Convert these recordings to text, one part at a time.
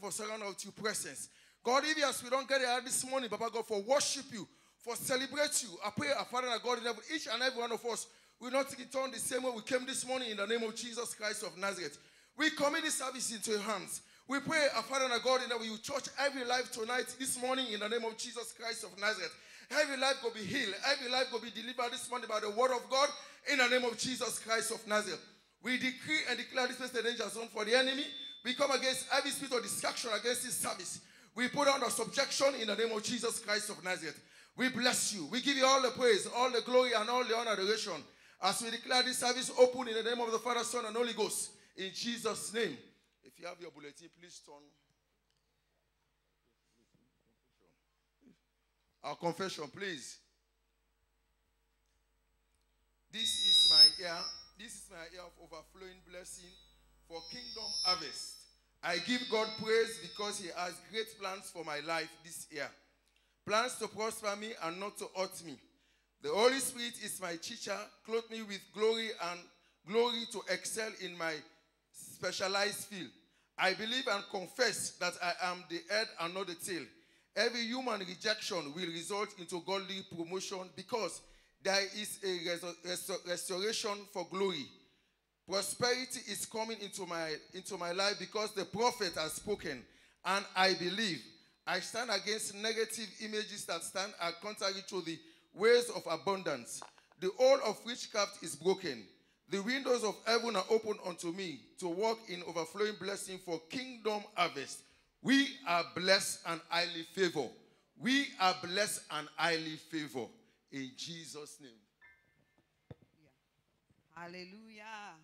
for surround us with your presence. God, even as we don't get out this morning, Papa God, for worship you, for celebrate you. I pray, our Father and God, in heaven, each and every one of us will not return the same way we came this morning in the name of Jesus Christ of Nazareth. We commit this service into your hands. We pray, our Father and our God, in that you touch every life tonight, this morning, in the name of Jesus Christ of Nazareth. Every life will be healed. Every life will be delivered this morning by the word of God, in the name of Jesus Christ of Nazareth. We decree and declare this place the danger zone for the enemy. We come against every spirit of distraction against this service. We put on under subjection in the name of Jesus Christ of Nazareth. We bless you. We give you all the praise, all the glory, and all the adoration as we declare this service open in the name of the Father, Son, and Holy Ghost. In Jesus' name. If you have your bulletin, please turn. Our confession, please. This is my year. This is my year of overflowing blessing for kingdom harvest. I give God praise because He has great plans for my life this year. Plans to prosper me and not to hurt me. The Holy Spirit is my teacher, clothe me with glory and glory to excel in my specialized field. I believe and confess that I am the head and not the tail. Every human rejection will result into godly promotion because there is a restoration for glory. Prosperity is coming into my, into my life because the prophet has spoken, and I believe. I stand against negative images that stand are contrary to the ways of abundance. The whole of witchcraft is broken. The windows of heaven are open unto me to walk in overflowing blessing for kingdom harvest. We are blessed and highly favored. We are blessed and highly favored. In Jesus' name. Hallelujah.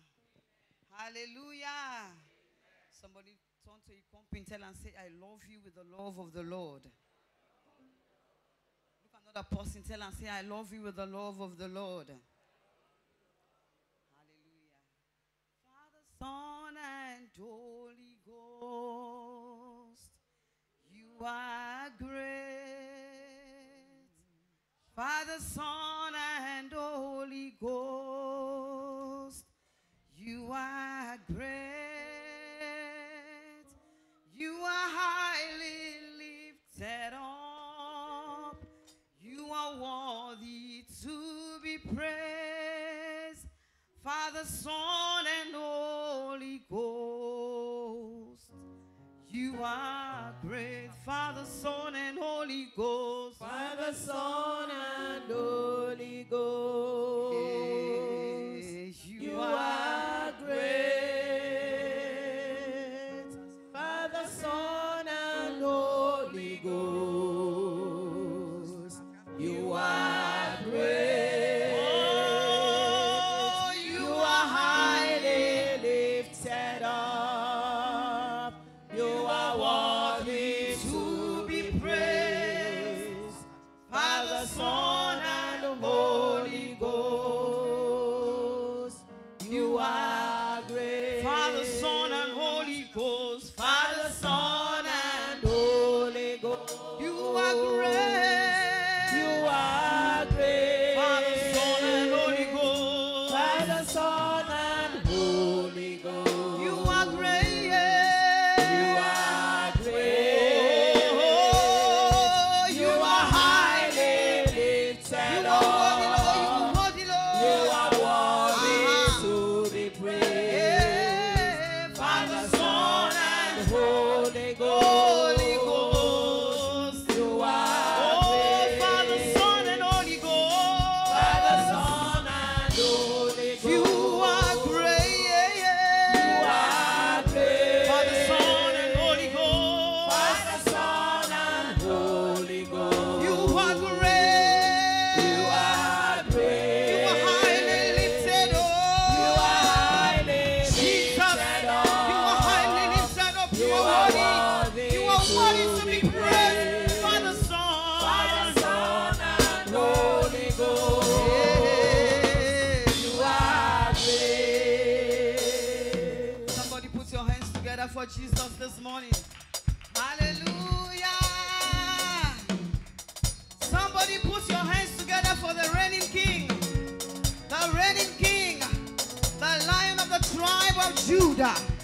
Hallelujah. Somebody turn to your company and say, I love you with the love of the Lord. Look at another person, tell and say, I love you with the love of the Lord. Hallelujah. Father, Son, and Holy Ghost, you are great. Father, Son, and Holy Ghost, you are great. You are highly lifted up. You are worthy to be praised. Father, Son, and Holy Ghost. You are great. Father, Son, and Holy Ghost. Father, Son, and Holy Ghost. The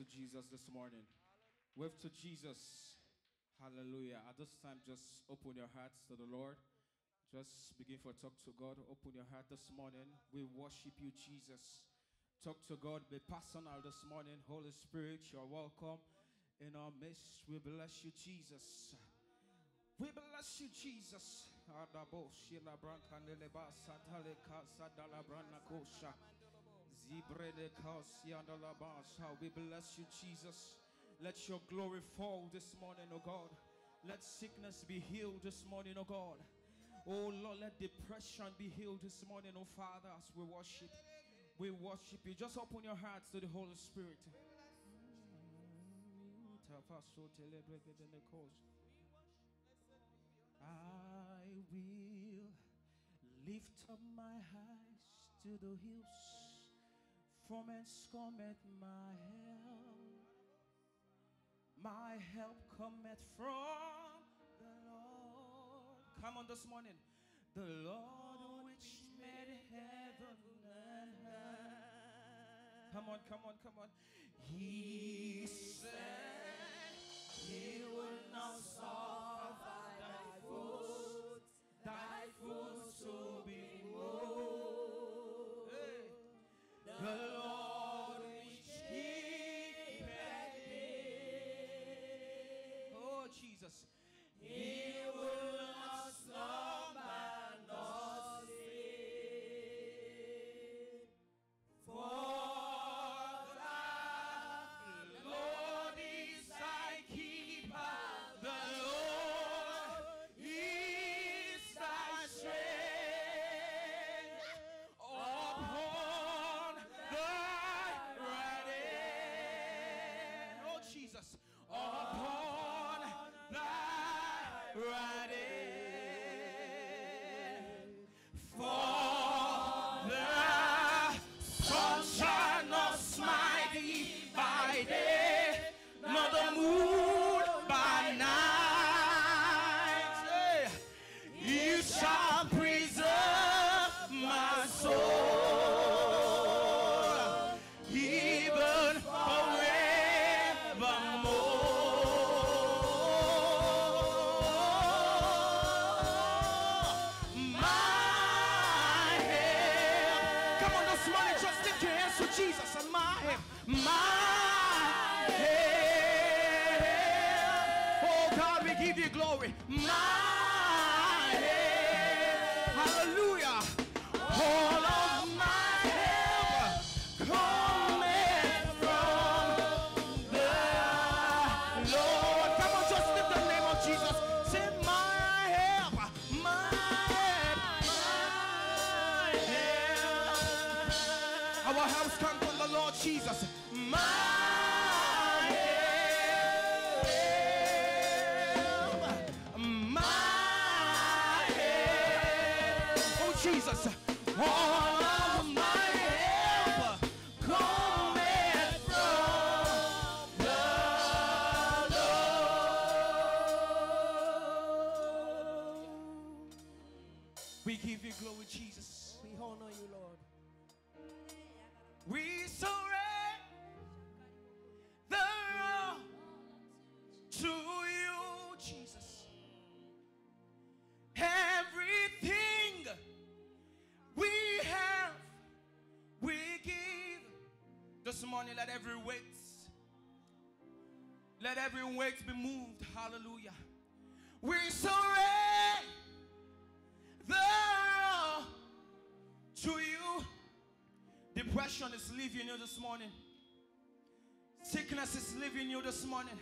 To Jesus this morning. Wave to Jesus. Hallelujah. At this time, just open your hearts to the Lord. Just begin for talk to God. Open your heart this morning. We worship you, Jesus. Talk to God. Be personal this morning. Holy Spirit, you're welcome in our midst. We bless you, Jesus. We bless you, Jesus. Basa. We bless you, Jesus. Let your glory fall this morning, oh God. Let sickness be healed this morning, oh God. Oh Lord, let depression be healed this morning, oh Father, as we worship. We worship you. Just open your hearts to the Holy Spirit. I will lift up my eyes to the hills, from cometh my help. My help cometh from the Lord. Come on this morning. The Lord which made heaven and earth. Come on, come on, come on. He said he will not suffer thy foot, thy foot to be Oh, Jesus. He every weight be moved. Hallelujah. We surrender to you. Depression is leaving you this morning. Sickness is leaving you this morning.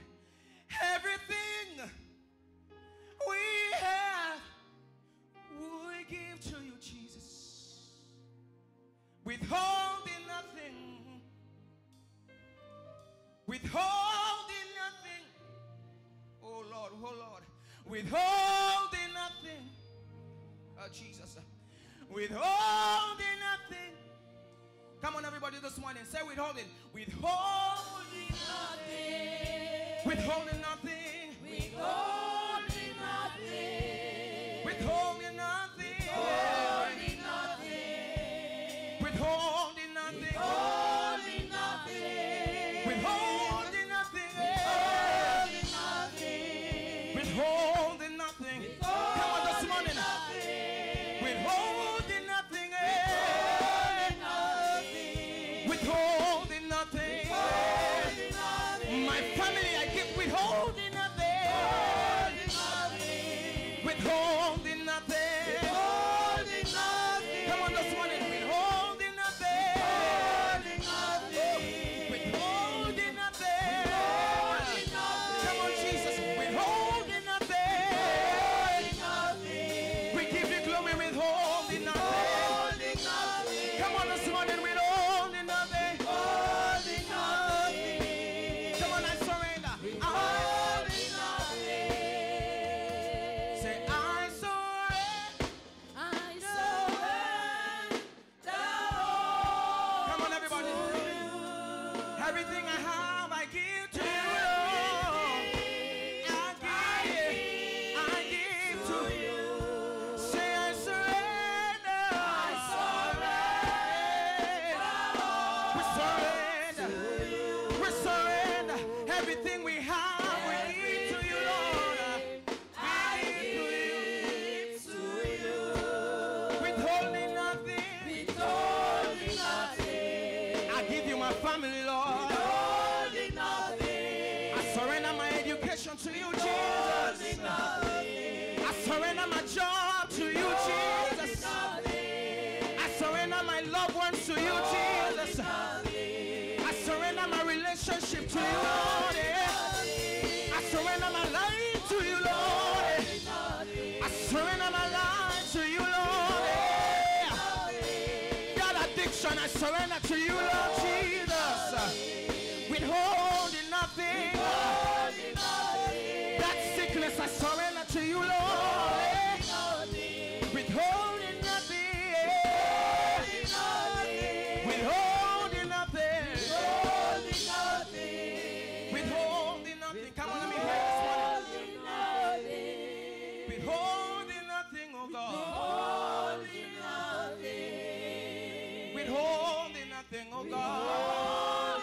withholding nothing, oh God.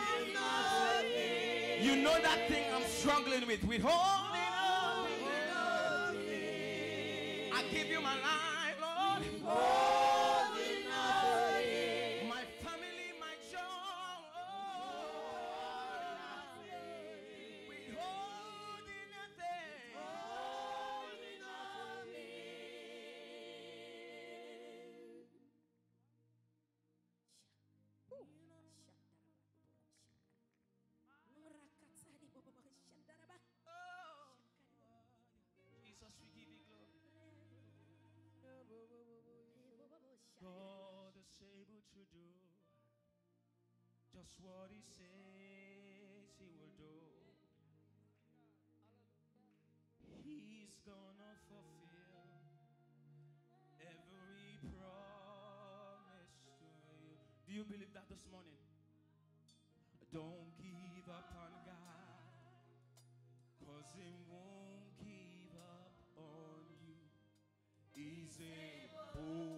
You know that thing I'm struggling with. Withhold. just what he says he will do. He's gonna fulfill every promise to you. Do you believe that this morning? Don't give up on God, cause he won't give up on you. He's able.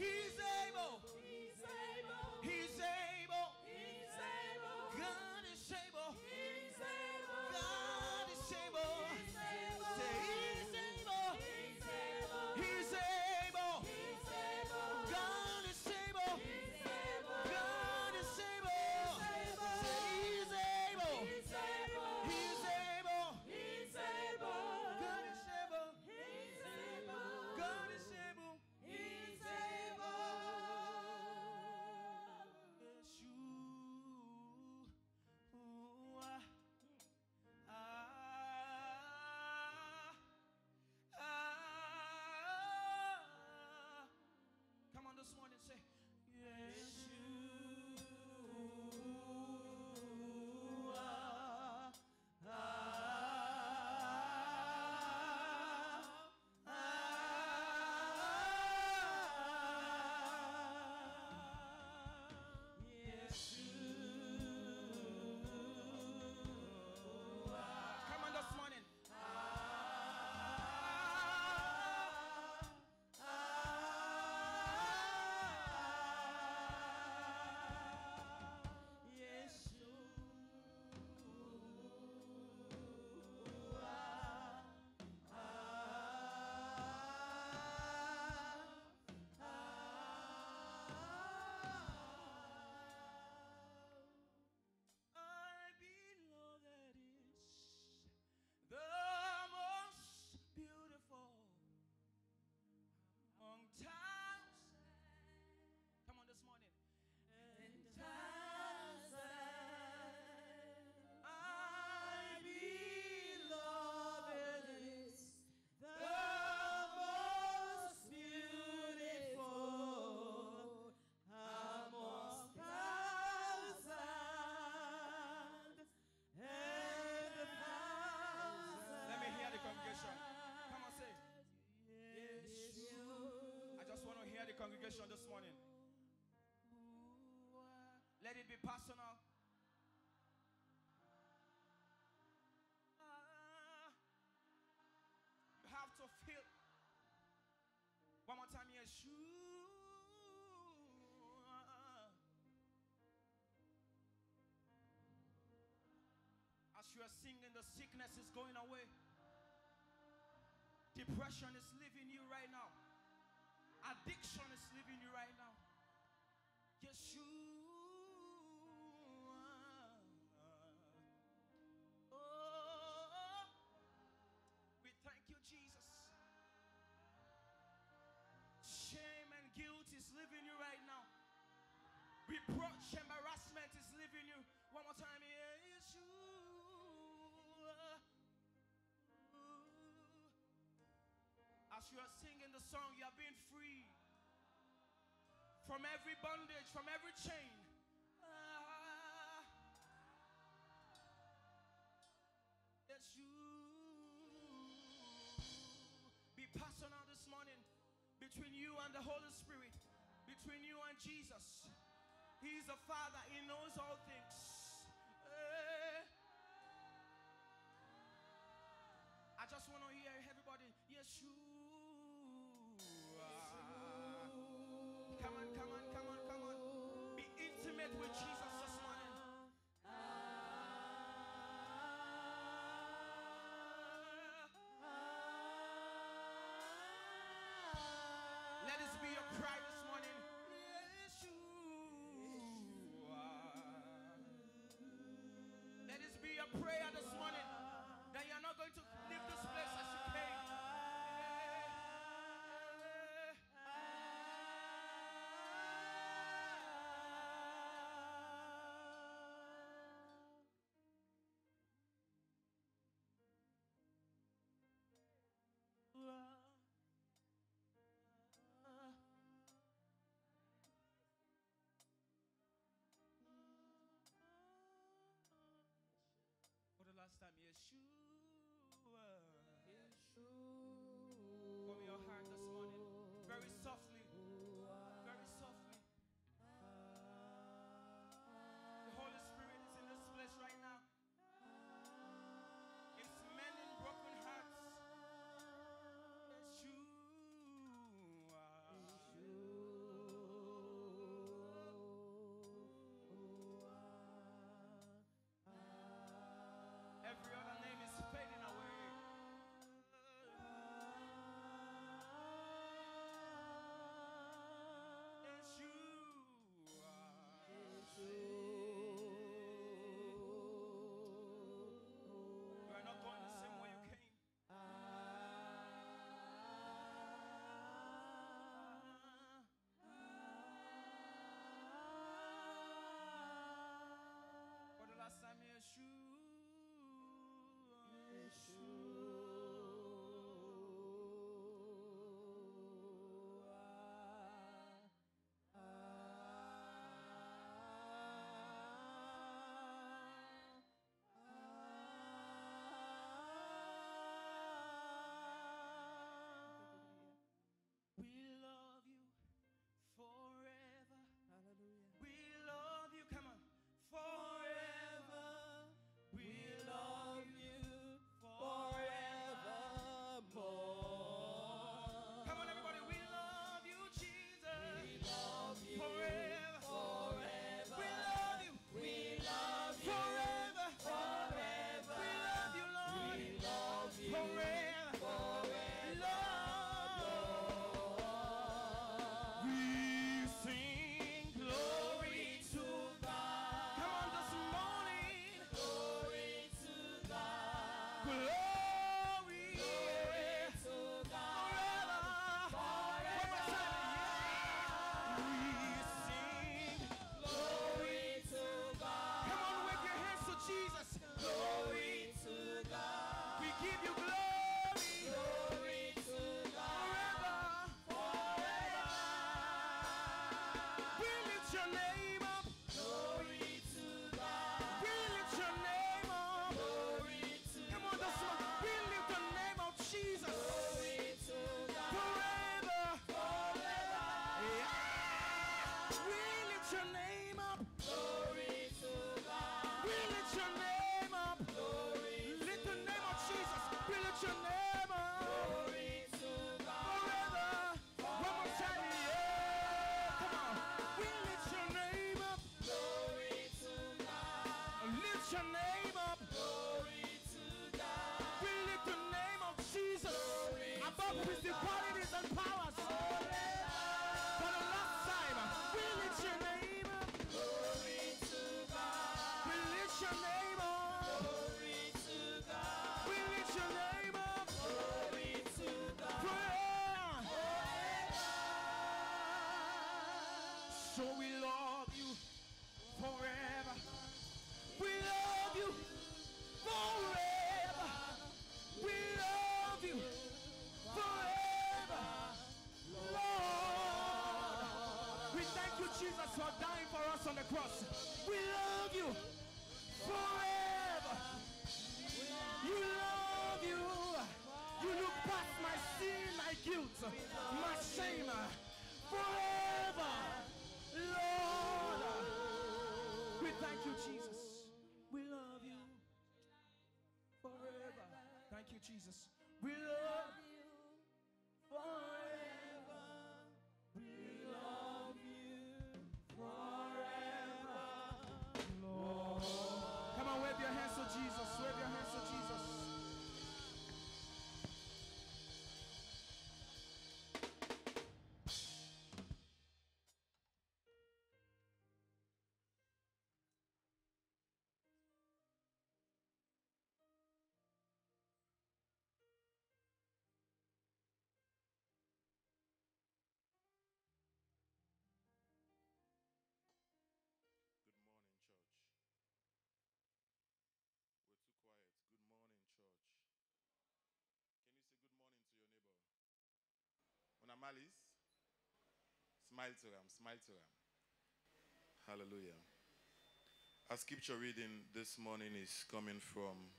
He's able. You are singing, the sickness is going away. Depression is leaving you right now. Addiction is leaving you right now. Yeshua. Oh, we thank you, Jesus. Shame and guilt is leaving you right now. Reproach, embarrassment is leaving you. One more time, Yeshua. As you are singing the song, you are being free from every bondage, from every chain. Ah. Yes, you be personal this morning between you and the Holy Spirit, between you and Jesus. He's the Father, He knows all things. Eh. I just want to hear everybody, Yeshua. Come prayer up with the. you, Jesus. We love you forever. We love you forever. Lord. Come on, wave your hands to Jesus. Wave your hands to Jesus. smile to them. smile to them. Hallelujah. Our scripture reading this morning is coming from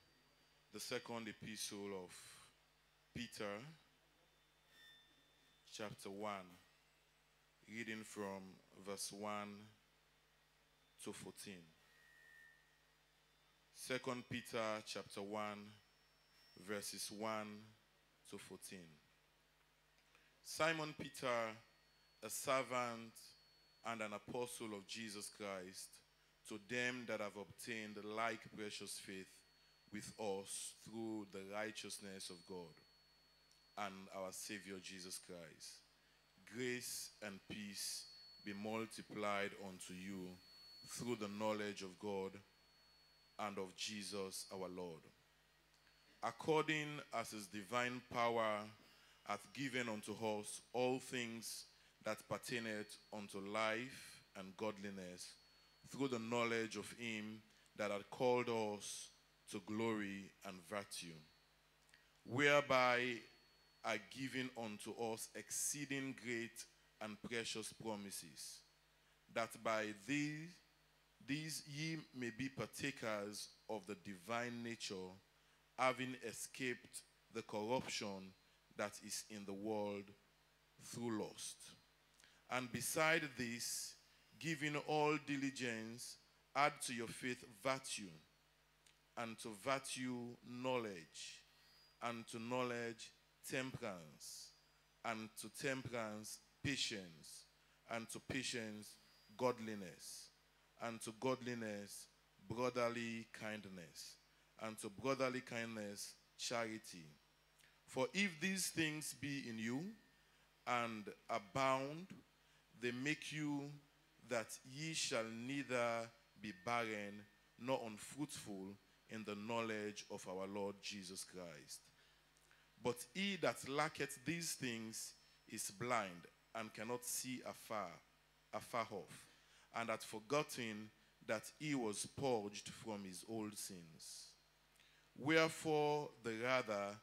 the second epistle of Peter, chapter 1, reading from verse 1 to 14. Second Peter chapter 1 verses 1 to 14. Simon Peter, a servant and an apostle of Jesus Christ, to them that have obtained like precious faith with us through the righteousness of God and our Savior Jesus Christ. Grace and peace be multiplied unto you through the knowledge of God and of Jesus our Lord. According as his divine power hath given unto us all things that pertaineth unto life and godliness through the knowledge of him that hath called us to glory and virtue, whereby are given unto us exceeding great and precious promises, that by these, these ye may be partakers of the divine nature, having escaped the corruption that is in the world through lust. And beside this, giving all diligence, add to your faith virtue, and to virtue knowledge, and to knowledge temperance, and to temperance patience, and to patience godliness, and to godliness brotherly kindness, and to brotherly kindness charity. For if these things be in you and abound, they make you that ye shall neither be barren nor unfruitful in the knowledge of our Lord Jesus Christ. But he that lacketh these things is blind and cannot see afar, afar off, and hath forgotten that he was purged from his old sins. Wherefore, the rather,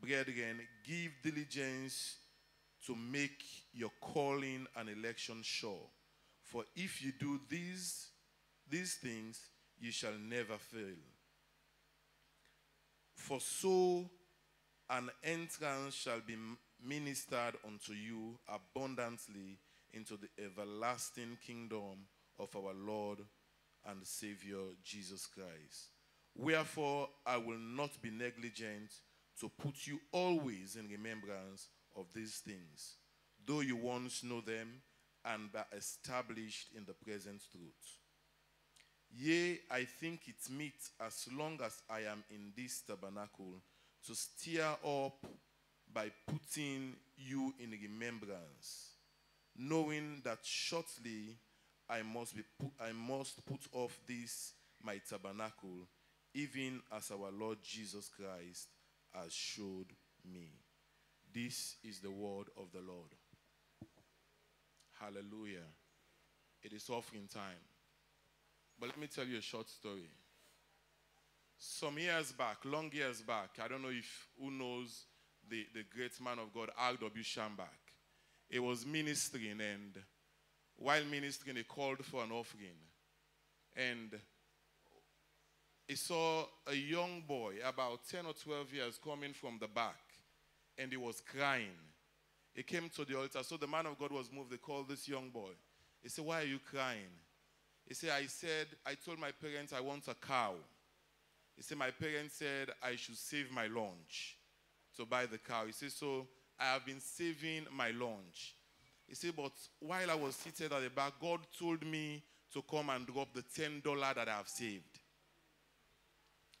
brethren, give diligence to make your calling and election sure. For if you do these, these things, you shall never fail. For so an entrance shall be ministered unto you abundantly into the everlasting kingdom of our Lord and Savior Jesus Christ. Wherefore, I will not be negligent to put you always in remembrance of these things, though you once know them and are established in the present truth. Yea, I think it meet as long as I am in this tabernacle to stir up by putting you in remembrance, knowing that shortly I must be I must put off this my tabernacle, even as our Lord Jesus Christ has showed me. This is the word of the Lord. Hallelujah. It is offering time. But let me tell you a short story. Some years back, long years back, I don't know if who knows the, the great man of God, R.W. Schambach. He was ministering, and while ministering, he called for an offering. And he saw a young boy, about 10 or 12 years, coming from the back, and he was crying. He came to the altar. So the man of God was moved. They called this young boy. He said, Why are you crying? He said, I said, I told my parents I want a cow. He said, My parents said I should save my lunch to buy the cow. He said, So I have been saving my lunch. He said, But while I was seated at the back, God told me to come and drop the $10 that I have saved.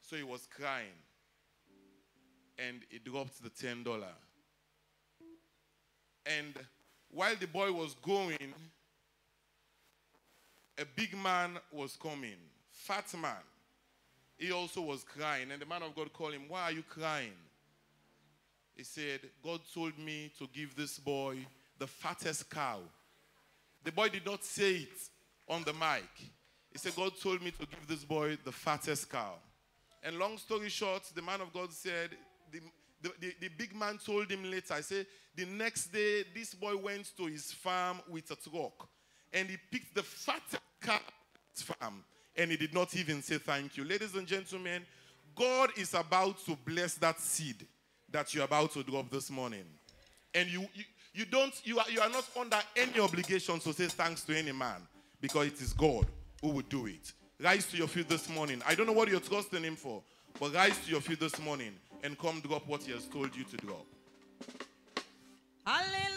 So he was crying. And he dropped the $10. And while the boy was going, a big man was coming, fat man. He also was crying. And the man of God called him, Why are you crying? He said, God told me to give this boy the fattest cow. The boy did not say it on the mic. He said, God told me to give this boy the fattest cow. And long story short, the man of God said, the, the, the, the big man told him later, I said, the next day, this boy went to his farm with a truck and he picked the fat his farm and he did not even say thank you. Ladies and gentlemen, God is about to bless that seed that you're about to drop this morning. And you, you, you don't, you are, you are not under any obligation to say thanks to any man because it is God who will do it. Rise to your feet this morning. I don't know what you're trusting Him for, but rise to your feet this morning and come drop what He has told you to drop. Hallelujah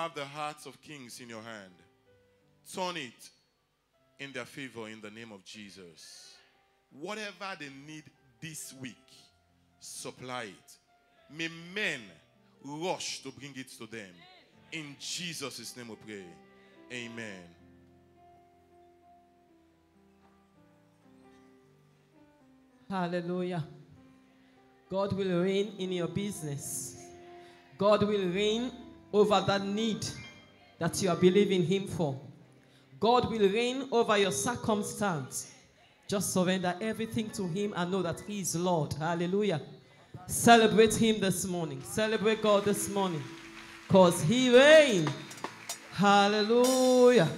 have the hearts of kings in your hand, turn it in their favor in the name of Jesus. Whatever they need this week, supply it. May men rush to bring it to them. In Jesus' name we pray. Amen. Hallelujah. God will reign in your business. God will reign over that need that you are believing Him for. God will reign over your circumstance. Just surrender everything to Him and know that He is Lord. Hallelujah. Celebrate Him this morning. Celebrate God this morning. Because He reigns. Hallelujah.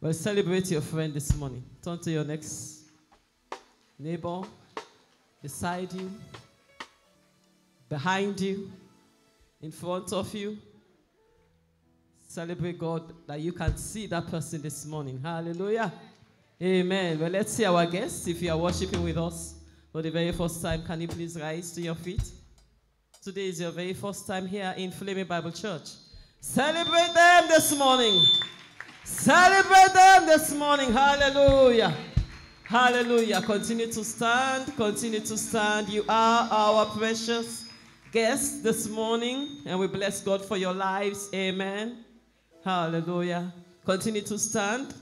Well, celebrate your friend this morning. Turn to your next neighbor, beside you, behind you, in front of you. Celebrate God that you can see that person this morning. Hallelujah. Amen. Well, let's see our guests. If you are worshiping with us for the very first time, can you please rise to your feet? Today is your very first time here in Flaming Bible Church. Celebrate them this morning. Celebrate them this morning. Hallelujah. Hallelujah. Continue to stand. Continue to stand. You are our precious guests this morning, and we bless God for your lives. Amen. Hallelujah. Continue to stand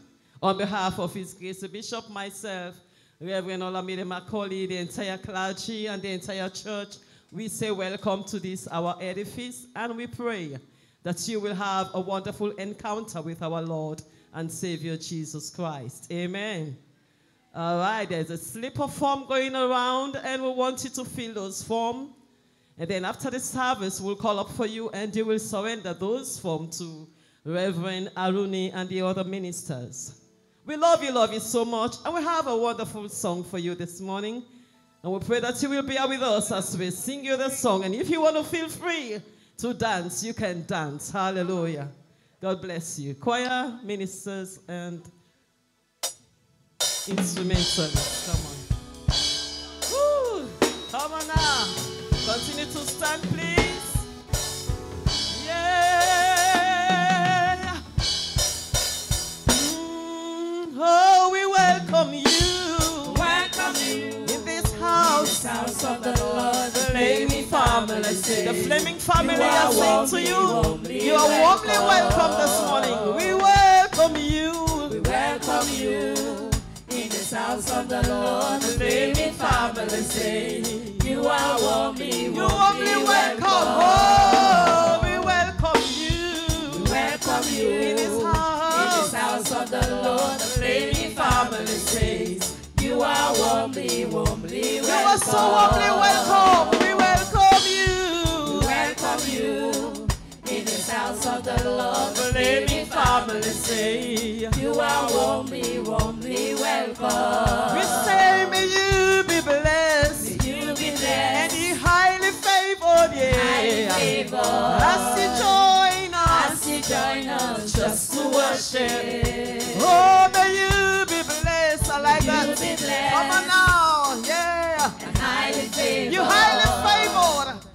on behalf of His Grace, the Bishop, myself, Reverend Olamide Macauley, the entire clergy, and the entire church. We say welcome to this, our edifice, and we pray that you will have a wonderful encounter with our Lord and Savior Jesus Christ. Amen. All right, there's a slip of form going around, and we want you to fill those forms. And then after the service, we'll call up for you, and you will surrender those forms to Reverend Aruni and the other ministers. We love you, love you so much, and we have a wonderful song for you this morning. And we pray that you will be with us as we sing you the song. And if you want to feel free to dance, you can dance. Hallelujah. God bless you. Choir, ministers, and instrumentalists. Come on. Family The sing. Flaming family You are saying to you, you are warmly welcome. this morning. We welcome you. We welcome you in this house of the Lord, the Flaming family sing. You are warmly, You warmly welcome. Oh, we welcome you. We welcome you In this house, in this house of the Lord, the Flaming family says. You are warmly, warmly You welcome. are so warmly welcome. We house of the Lord, the Flaming family say. You are warmly, warmly welcome. We say, may you be blessed You be blessed and blessed, be highly favored. highly Yeah. favored. As you join us. As you join us just to worship. Oh, may you be blessed. I like You that. be Come on now. Yeah. highly favored. You highly favored.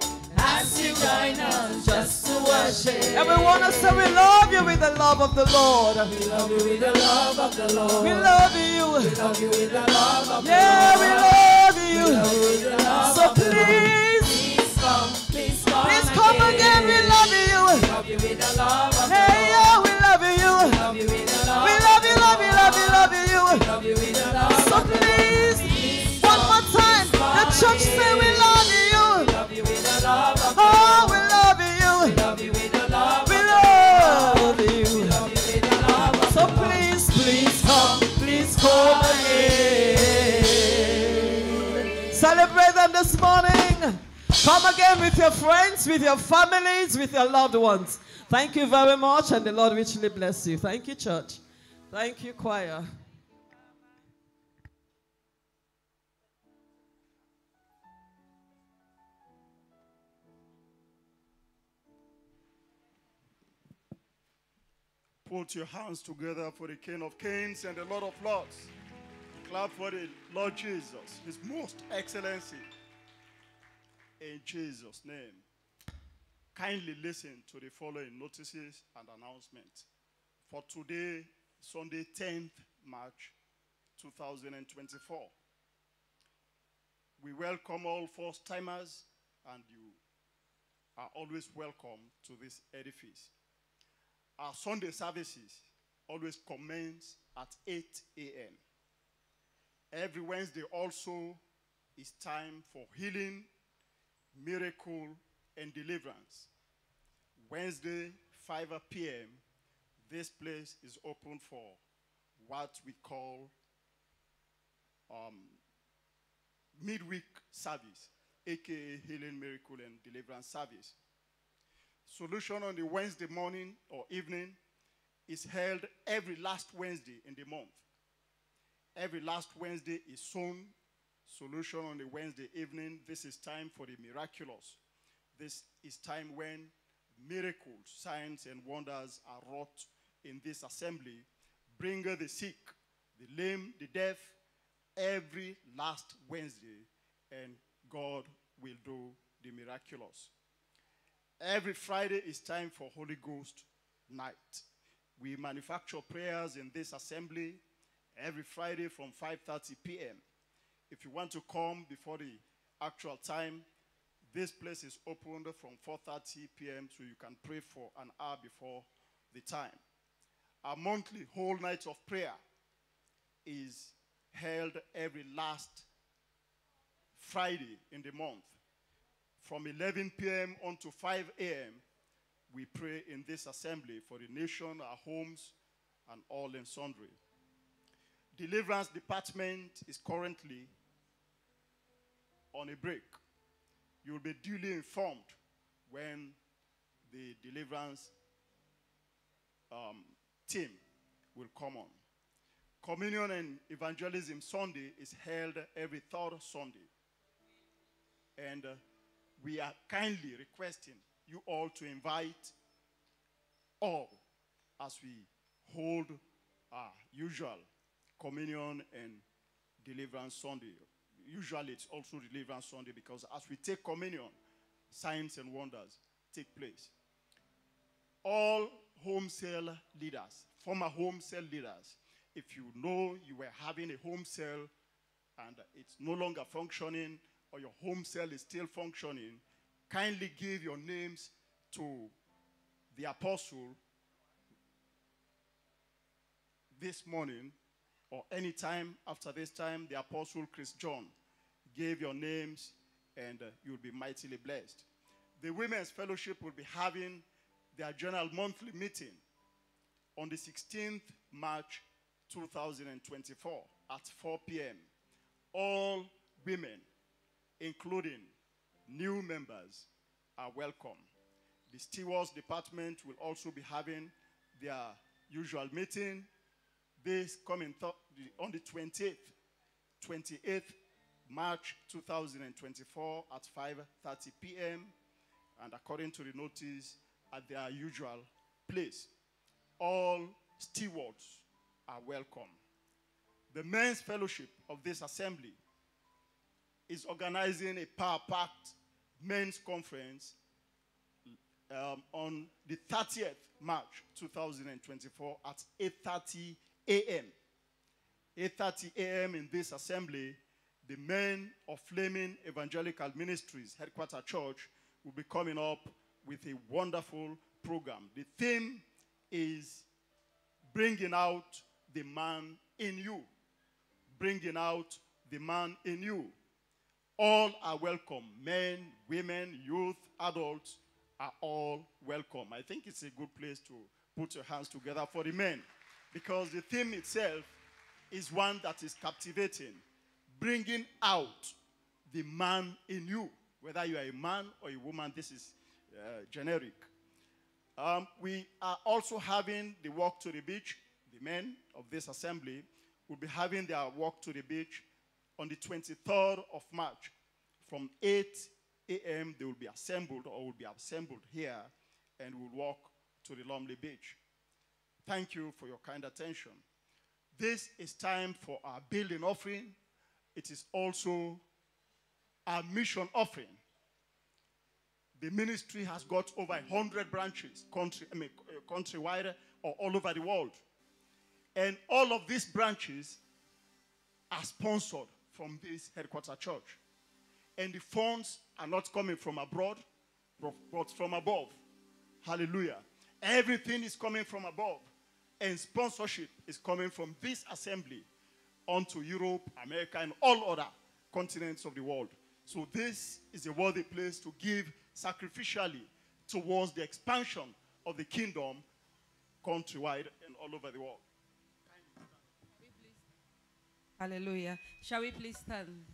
And we want to say we love you with the love of the Lord. We love you with the love of the Lord. We love you. love you with the love of Yeah, we love you. with the love So of the Lord. please, Please come, please come, please come again. We love you. We Love you with the love of Hey, yeah, we love you. Love you with the love. We love you, love you, love you, love you. Love you with the love. So please, one more time. The church say we love you. Celebrate them this morning. Come again with your friends, with your families, with your loved ones. Thank you very much, and the Lord richly bless you. Thank you, church. Thank you, choir. Put your hands together for the King of Kings and the Lord of Lords. Clap for the Lord Jesus, His most excellency. In Jesus' name. Kindly listen to the following notices and announcements. For today, Sunday, 10th March 2024. We welcome all first timers, and you are always welcome to this edifice. Our Sunday services always commence at 8 a.m. Every Wednesday also is time for healing, miracle, and deliverance. Wednesday, 5 p.m., this place is open for what we call um, midweek service, aka healing, miracle, and deliverance service. Solution on the Wednesday morning or evening is held every last Wednesday in the month. Every last Wednesday is sown. Solution on the Wednesday evening. This is time for the miraculous. This is time when miracles, signs, and wonders are wrought in this assembly. Bring the sick, the lame, the deaf, every last Wednesday, and God will do the miraculous. Every Friday is time for Holy Ghost night. We manufacture prayers in this assembly every Friday from 5:30 p.m. If you want to come before the actual time, this place is opened from 4:30 p.m. so you can pray for an hour before the time. Our monthly whole night of prayer is held every last Friday in the month. From 11 p.m. on to 5 a.m., we pray in this assembly for the nation, our homes, and all in sundry. Deliverance department is currently on a break. You will be duly informed when the deliverance um, team will come on. Communion and Evangelism Sunday is held every third Sunday. And uh, we are kindly requesting you all to invite all as we hold our usual communion and deliverance Sunday. Usually it's also deliverance Sunday because as we take communion, signs and wonders take place. All home cell leaders, former home cell leaders, if you know you were having a home cell and it's no longer functioning or your home cell is still functioning, kindly give your names to the apostle this morning or any time after this time, the apostle Chris John gave your names and uh, you'll be mightily blessed. The Women's Fellowship will be having their general monthly meeting on the 16th March 2024 at 4 p.m. All women, including new members, are welcome. The stewards department will also be having their usual meeting this coming th- on the 28th, 28th March 2024 at 5:30 p.m. and according to the notice at their usual place. All stewards are welcome. The men's fellowship of this assembly is organizing a power packed men's conference um, on the 30th March 2024 at 8:30 a.m. 8:30 a.m. in this assembly, the men of Flaming Evangelical Ministries Headquarter Church will be coming up with a wonderful program. The theme is bringing out the man in you. Bringing out the man in you. All are welcome. Men, women, youth, adults are all welcome. I think it's a good place to put your hands together for the men because the theme itself is one that is captivating, bringing out the man in you. Whether you are a man or a woman, this is uh, generic. Um, we are also having the walk to the beach. The men of this assembly will be having their walk to the beach on the 23rd of March. From 8 a.m., they will be assembled or will be assembled here and will walk to the Lumley Beach. Thank you for your kind attention. this is time for our building offering. It is also our mission offering. The ministry has got over 100 branches, country, I mean, uh, countrywide or all over the world. And all of these branches are sponsored from this headquarter church. And the funds are not coming from abroad, but- but from above. Hallelujah. Everything is coming from above. And sponsorship is coming from this assembly onto Europe, America, and all other continents of the world. So this is a worthy place to give sacrificially towards the expansion of the kingdom countrywide and all over the world. Hallelujah. Shall we please stand?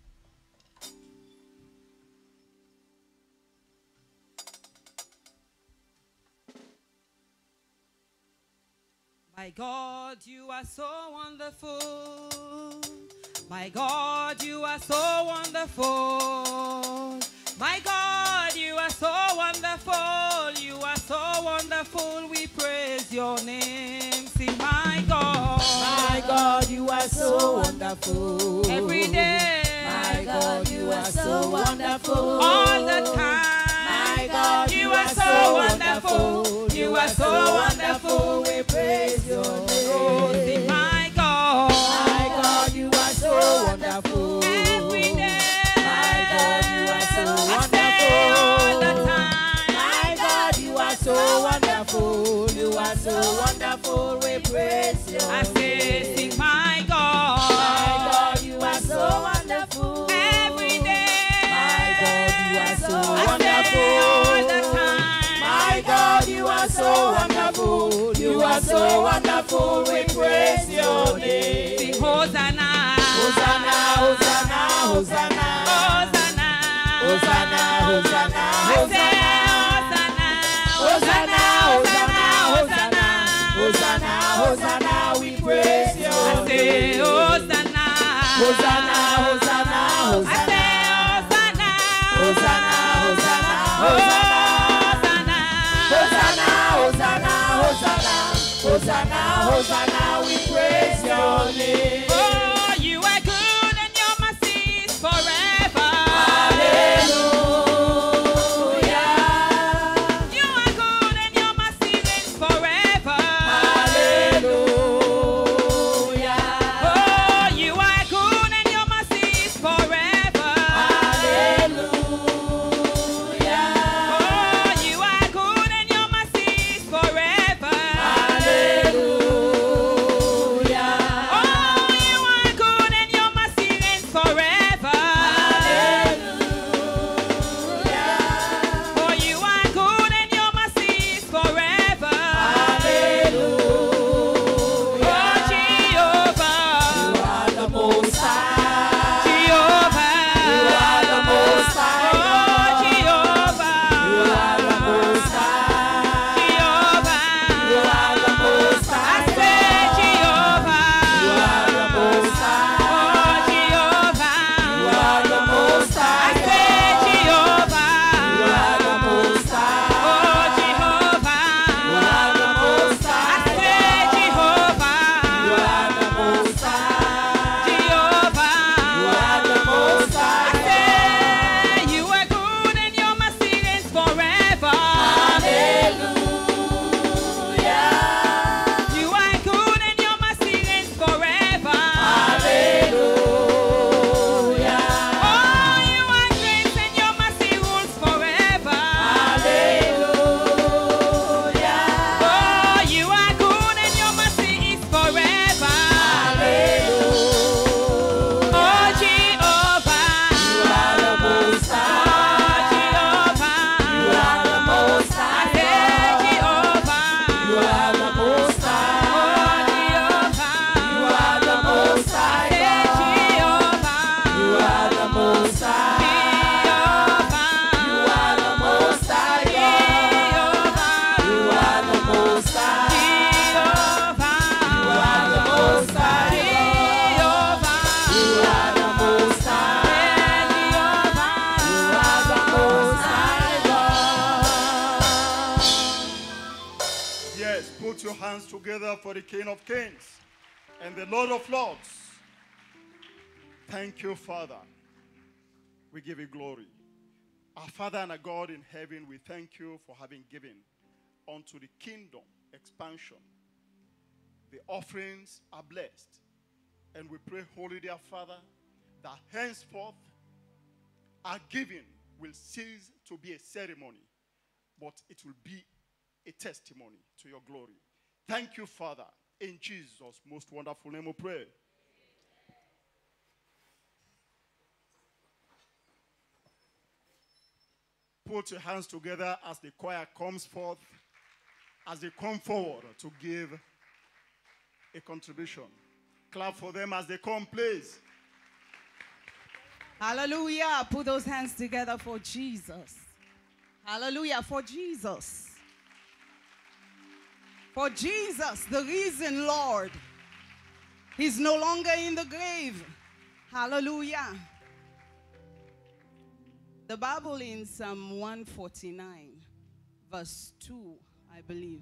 My God, you are so wonderful. My God, you are so wonderful. My God, you are so wonderful. You are so wonderful. We praise your name. Sing, my God. My God, you are so wonderful. Every day. My God, you are so wonderful. all the time. My God, you are so wonderful. You are so wonderful. We praise your name. Oh, my God. My God, you are so wonderful. Every day. My God, you are so I all the wonderful. time. My God, you are so wonderful. You are so wonderful. We praise your name. Are so wonderful. We praise your name. Sing, Hosanna. Hosanna, Hosanna, Hosanna. Hosanna. Hosanna, Hosanna, Hosanna. Hosanna. Hosanna, we praise your name. Hosanna, Hosanna, Hosanna, we praise your name. You for having given unto the kingdom expansion. The offerings are blessed. And we pray, Holy dear Father, that henceforth our giving will cease to be a ceremony, but it will be a testimony to your glory. Thank you, Father. In Jesus' most wonderful name we pray. Put your hands together as the choir comes forth, as they come forward to give a contribution. Clap for them as they come, please. Hallelujah. Put those hands together for Jesus. Hallelujah. For Jesus. For Jesus, the risen Lord. He's no longer in the grave. Hallelujah. The Bible in Psalm 149, verse 2, I believe,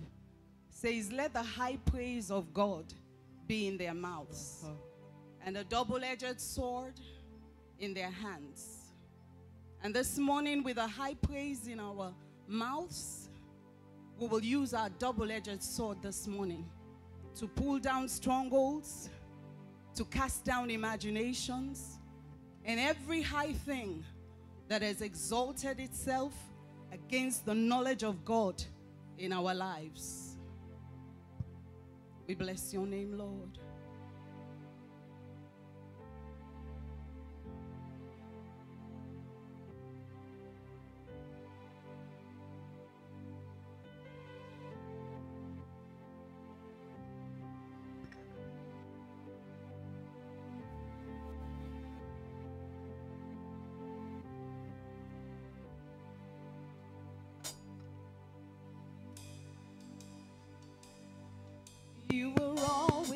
says, Let the high praise of God be in their mouths, uh-huh. and a double edged sword in their hands. And this morning, with a high praise in our mouths, we will use our double edged sword this morning to pull down strongholds, to cast down imaginations, and every high thing that has exalted itself against the knowledge of God in our lives. We bless your name, Lord.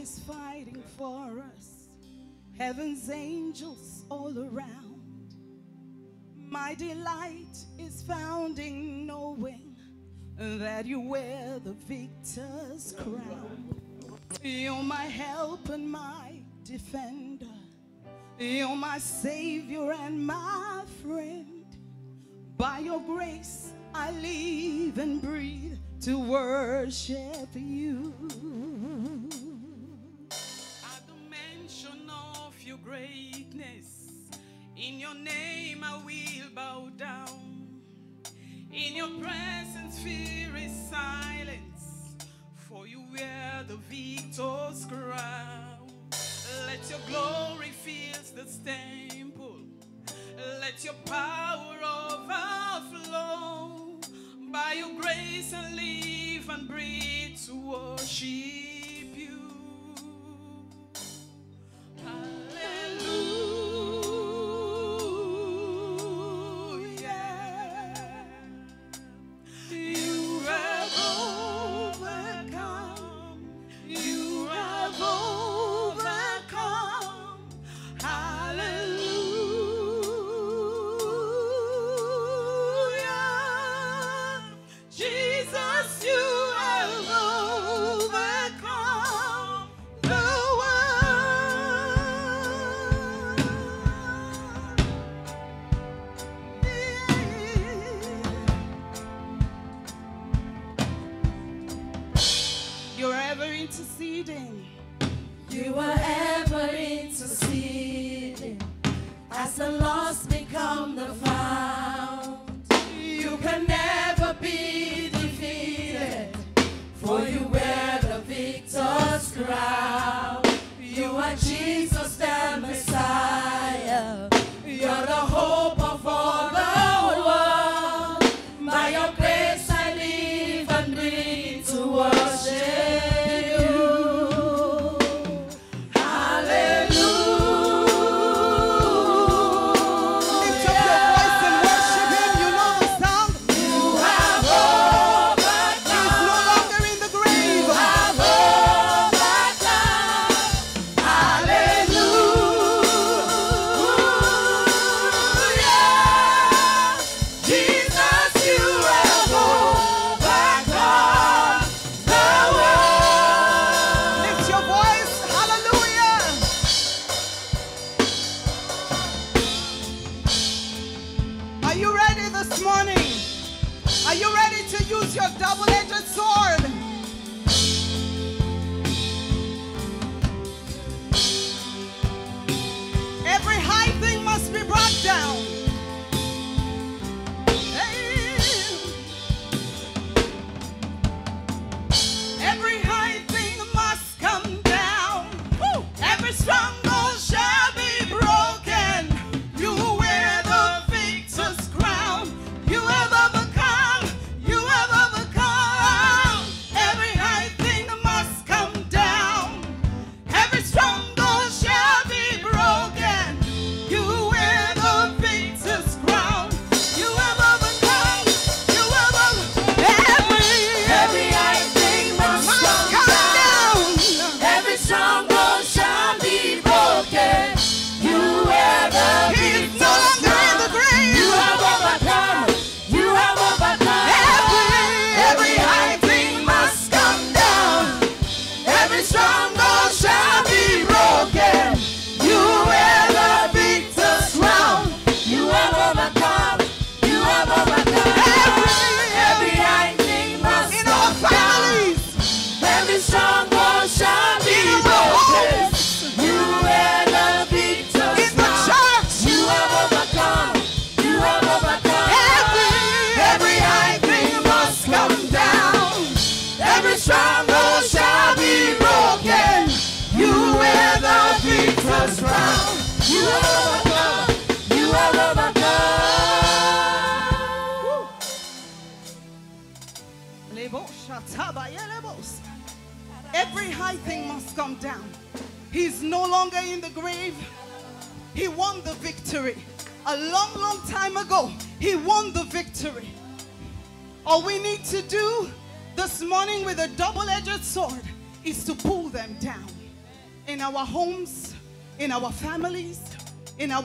Always fighting for us, heaven's angels all around. My delight is found in knowing that you wear the victor's crown. You're my help and my defender. You're my savior and my friend. By your grace, I live and breathe to worship you. In your name I will bow down. In your presence, fear is silence, for you wear the victor's crown. Let your glory fill the temple. Let your power overflow. By your grace I live and breathe to worship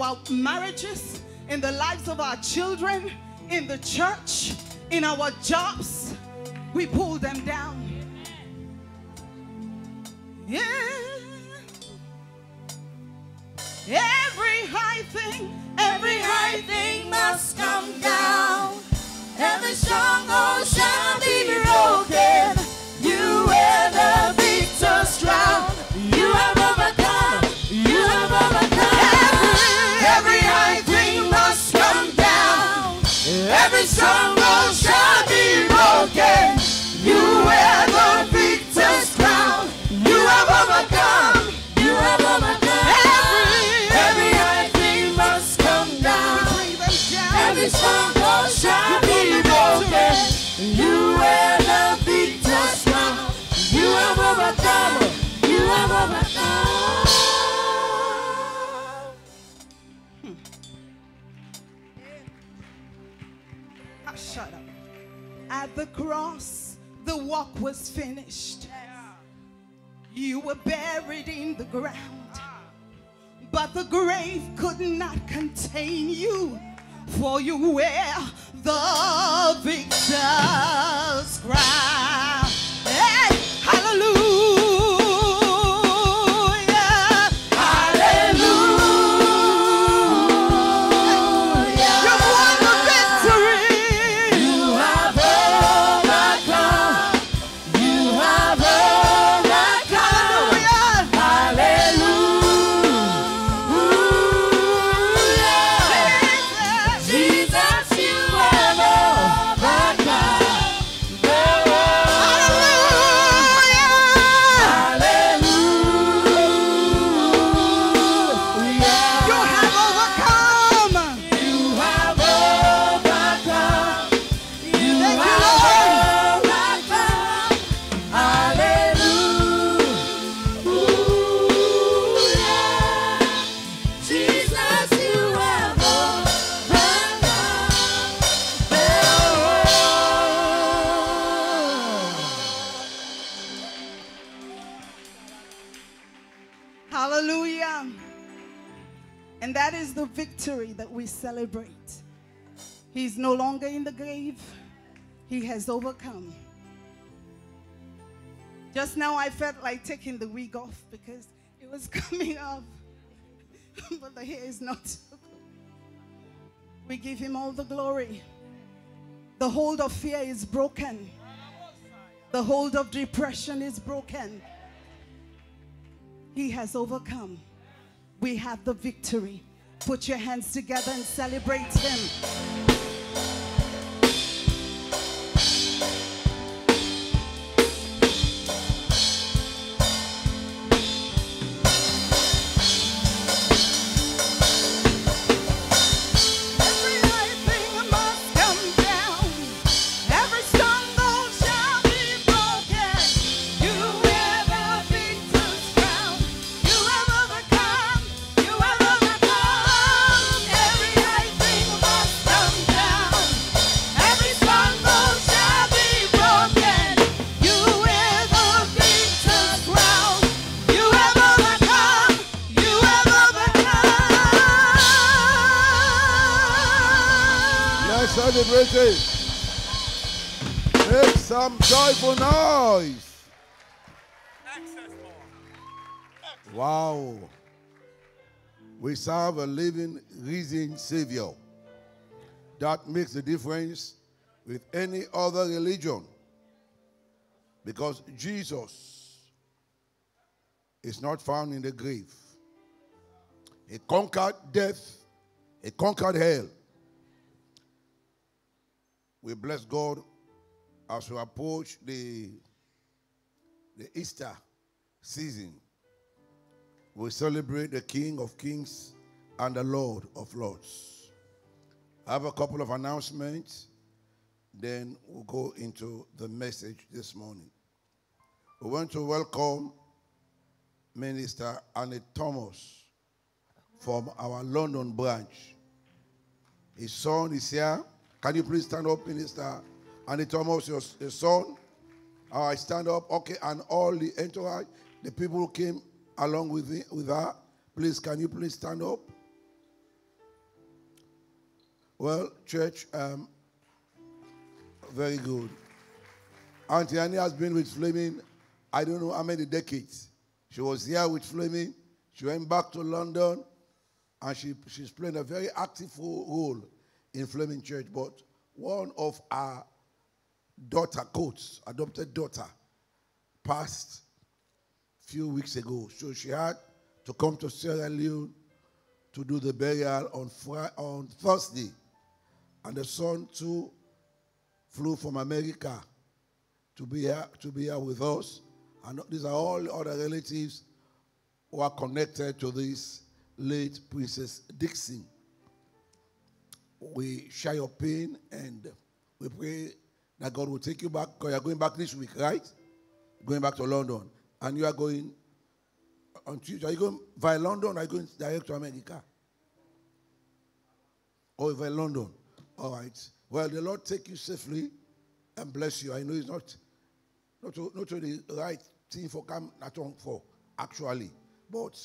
our marriages, in the lives of our children, in the church, in our jobs. We pull them down. Yeah. Every high thing, Every high thing must come down. Every stronghold shall be broken. Every stronghold shall be broken. You wear the victor's crown. You have overcome. You have overcome. Every high thing must come down. Every stronghold shall be broken. You wear the victor's crown. You have overcome. You have overcome. At the cross, the walk was finished. You were buried in the ground, but the grave could not contain you, for you were the victor's crown. Hey, hallelujah! Celebrate. He's no longer in the grave, he has overcome. Just now, I felt like taking the wig off because it was coming off. but the hair is not. We give him all the glory. The hold of fear is broken. The hold of depression is broken. He has overcome. We have the victory. Put your hands together and celebrate Him. Wow. We serve a living, risen Savior. That makes the difference with any other religion. Because Jesus is not found in the grave. He conquered death, he conquered hell. We bless God as we approach the, the Easter season. We celebrate the King of Kings and the Lord of Lords. I have a couple of announcements, then we'll go into the message this morning. We want to welcome Minister Annie Thomas from our London branch. His son is here. Can you please stand up, Minister Annie Thomas, your, your son? All right, stand up. Okay, and all the entourage, the people who came along with, the, with her, please, can you please stand up? Well, church, um, very good. Auntie Annie has been with Flaming, I don't know how many decades. She was here with Flaming. She went back to London, and she, she's playing a very active role in Flaming Church. But one of our daughter coats, adopted daughter, passed few weeks ago. So she had to come to Sierra Leone to do the burial on Friday, on Thursday, and the son too flew from America to be here to be here with us. And these are all other relatives who are connected to this late Princess Dixon. We share your pain and we pray that God will take you back. Because you're going back this week, right? Going back to London. And you are going on Tuesday. Are you going via London or are you going direct to America? Oh, via London. All right. Well, the Lord take you safely and bless you. I know it's not not to, not to the right thing for come at for actually, but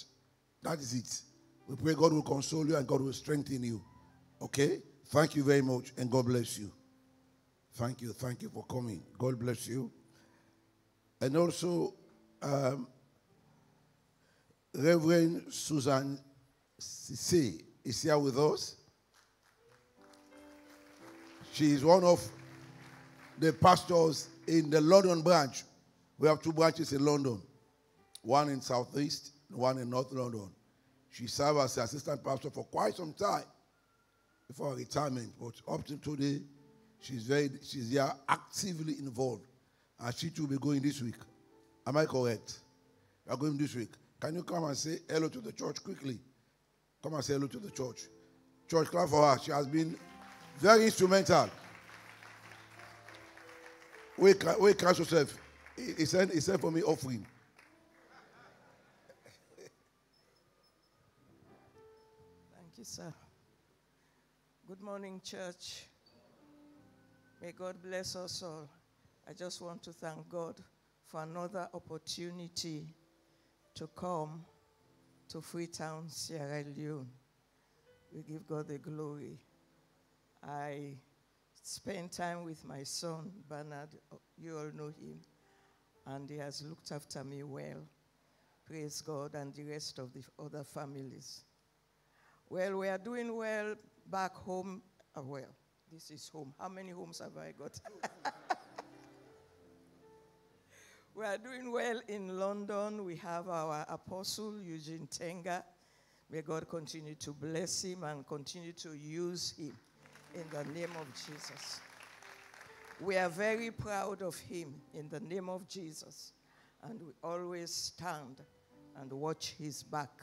that is it. We pray God will console you and God will strengthen you. Okay? Thank you very much and God bless you. Thank you. Thank you for coming. God bless you. And also, um, Reverend Susan Sisse is here with us. She is one of the pastors in the London branch. We have two branches in London, one in Southeast, one in North London. She served as assistant pastor for quite some time before retirement, but up to today, she's very she's here actively involved. And she too will be going this week. Am I correct? You are going this week. Can you come and say hello to the church quickly? Come and say hello to the church. Church, clap for her. She has been very instrumental. Wait, wait, catch yourself. He sent, he sent for me offering. Thank you, sir. Good morning, church. May God bless us all. I just want to thank God for another opportunity to come to Freetown, Sierra Leone. We give God the glory. I spent time with my son, Bernard. You all know him. And he has looked after me well. Praise God and the rest of the other families. Well, we are doing well back home. uh, well, This is home. How many homes have I got? we are doing well in London. We have our apostle, Eugene Tenga. May God continue to bless him and continue to use him in the name of Jesus. We are very proud of him in the name of Jesus. And we always stand and watch his back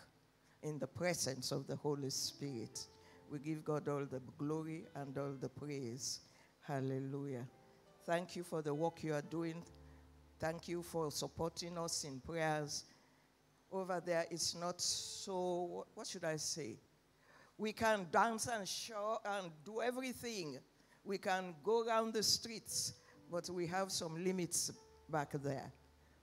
in the presence of the Holy Spirit. We give God all the glory and all the praise. Hallelujah. Thank you for the work you are doing. Thank you for supporting us in prayers. Over there, it's not so, what should I say? We can dance and shout and do everything. We can go around the streets, but we have some limits back there.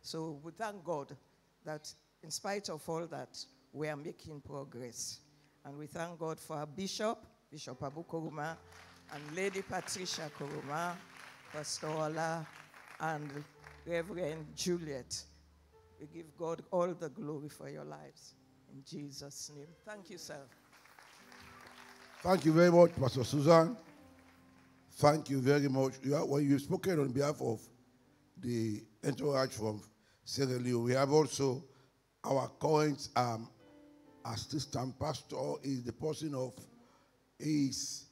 So we thank God that in spite of all that, we are making progress. And we thank God for our bishop, Bishop Abu and Lady Patricia Koroma, Pastor Ola, and Reverend Juliet. We give God all the glory for your lives. In Jesus' name. Thank you, sir. Thank you very much, Pastor Susan. Thank you very much. You are, when you've spoken on behalf of the entourage from Sierra Leone, we have also our current um, assistant pastor is the person of is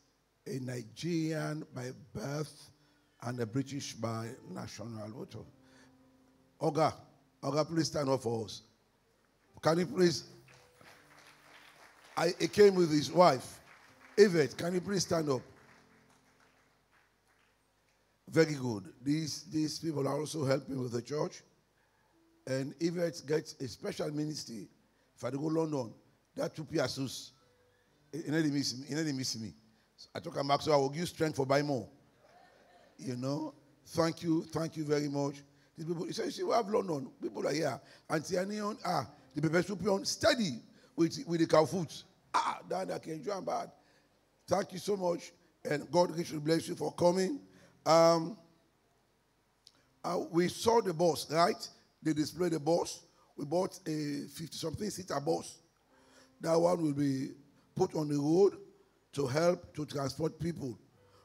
a Nigerian by birth and a British by national. Oga, Oga, please stand up for us. Can you please? I he came with his wife. Yvette, can you please stand up? Very good. These, these people are also helping with the church. And Yvette gets a special ministry. If I go London, that you know they miss me. They miss me. So I took a mark, so I will give strength for buy more. You know, thank you, thank you very much. These people, you see, we have London. People are here. Antianion, ah, the pepper soup on steady with, with the cow. Ah, that I can enjoy bad. Thank you so much. And God richly bless you for coming. Um, uh, we saw the bus, right? They displayed the bus. We bought a 50 something seater bus. That one will be put on the road to help to transport people.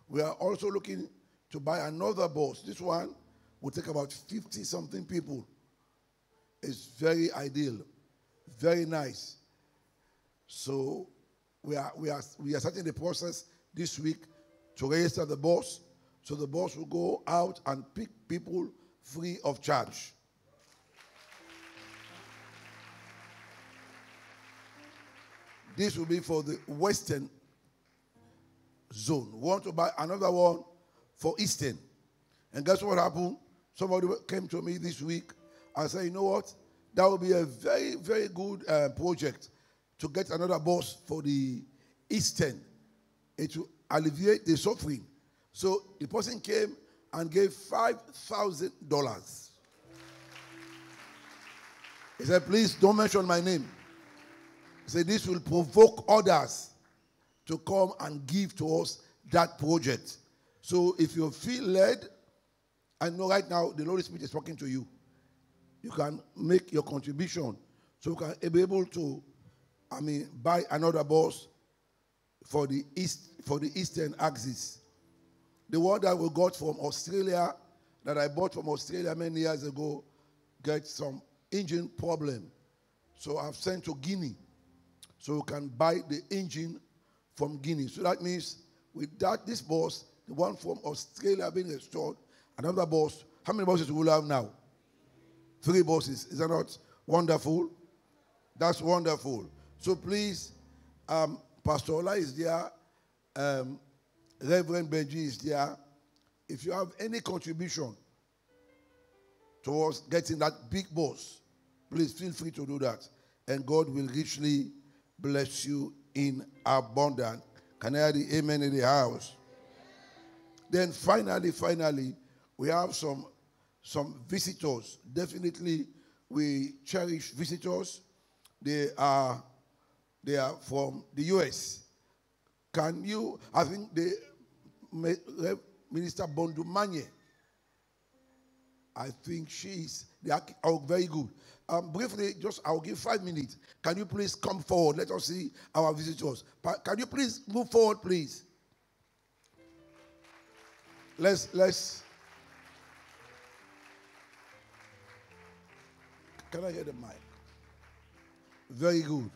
We are also looking to buy another bus. This one will take about 50 something people. It's very ideal, very nice. So we are, we are, we are starting the process this week to register the bus. So the bus will go out and pick people free of charge. This will be for the western zone. We want to buy another one for eastern. And guess what happened? Somebody came to me this week and said, you know what? That will be a very, very good uh, project to get another bus for the eastern. It will alleviate the suffering. So the person came and gave $5,000. He said, please don't mention my name. He said, this will provoke others to come and give to us that project. So if you feel led, I know right now the Holy Spirit is talking to you. You can make your contribution so you can be able to, I mean, buy another bus for the east for the eastern axis. The one that we got from Australia, that I bought from Australia many years ago, get some engine problem. So I've sent to Guinea. So you can buy the engine from Guinea. So that means with that, this bus, the one from Australia being restored, another boss. How many bosses do we have now? Three bosses. Is that not wonderful? That's wonderful. So please, um, Pastor Ola is there. Um, Reverend Benji is there. If you have any contribution towards getting that big boss, please feel free to do that. And God will richly bless you in abundance. Can I hear the amen in the house? Then finally, finally, we have some some visitors. Definitely, we cherish visitors. They are they are from the U.S. Can you? I think the Minister Bondumanye. I think are oh, very good. Um, briefly, just I'll give five minutes. Can you please come forward? Let us see our visitors. Can you please move forward, please? Let's let's. Can I get the mic? Very good.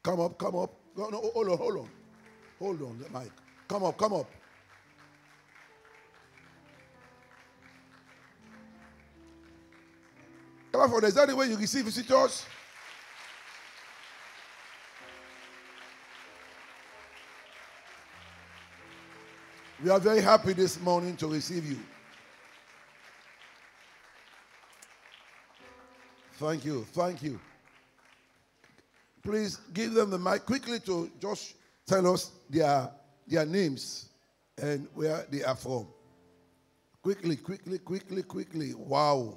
Come up, come up. No, no, hold on, hold on. Hold on, the mic. Come up, come up. Come on, for is that the way you receive visitors? We are very happy this morning to receive you. Thank you. Thank you. Please give them the mic quickly to just tell us their, their names and where they are from. Quickly, quickly, quickly, quickly. Wow.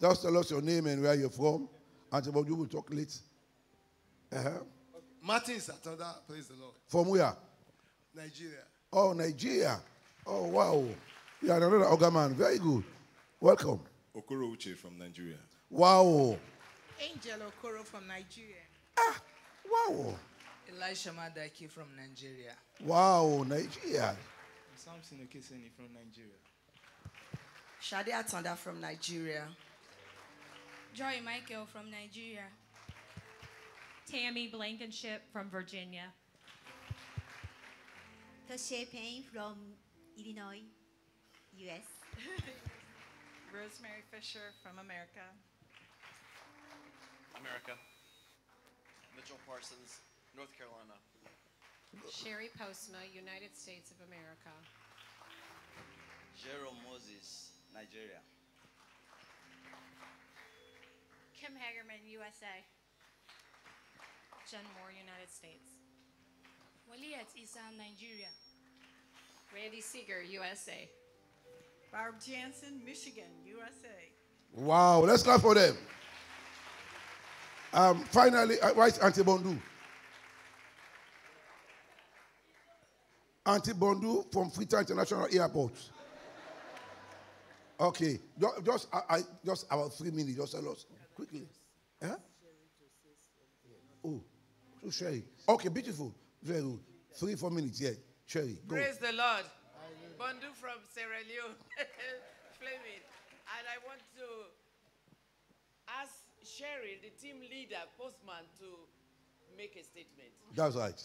Just tell us your name and where you're from. And about you will talk late. Uh-huh. Martin Satada, praise the Lord. From where? Nigeria. Oh, Nigeria. Oh, wow. You are another Ogaman. Very good. Welcome. Okoro Uche from Nigeria. Wow. Angel Okoro from Nigeria. Ah, wow. Elisha Madaki from Nigeria. Wow, Nigeria. Samson Okeseni from Nigeria. Shade Atanda from Nigeria. Joy Michael from Nigeria. Tammy Blankenship from Virginia. Tashay Payne from Illinois, U.S. Rosemary Fisher from America. America. Mitchell Parsons, North Carolina. Sherry Postma, United States of America. Jerome Moses, Nigeria. Kim Hagerman, USA. Jen Moore, United States. Waliat Isam, Nigeria. Randy Seeger, USA. Barb Jansen, Michigan, USA. Wow. Let's clap for them. Um, finally, uh, right, Auntie Bondu. Auntie Bondu from Freetown International Airport. Okay, ju- just I, I, just about three minutes. Just tell us quickly. Huh? Oh, so Sherry. Okay, beautiful. Very good. Three, four minutes. Yeah, Sherry. Go. Praise the Lord. Bondu from Sierra Leone, Flaming. And I want to ask Sherry, the team leader, postman, to make a statement. That's right.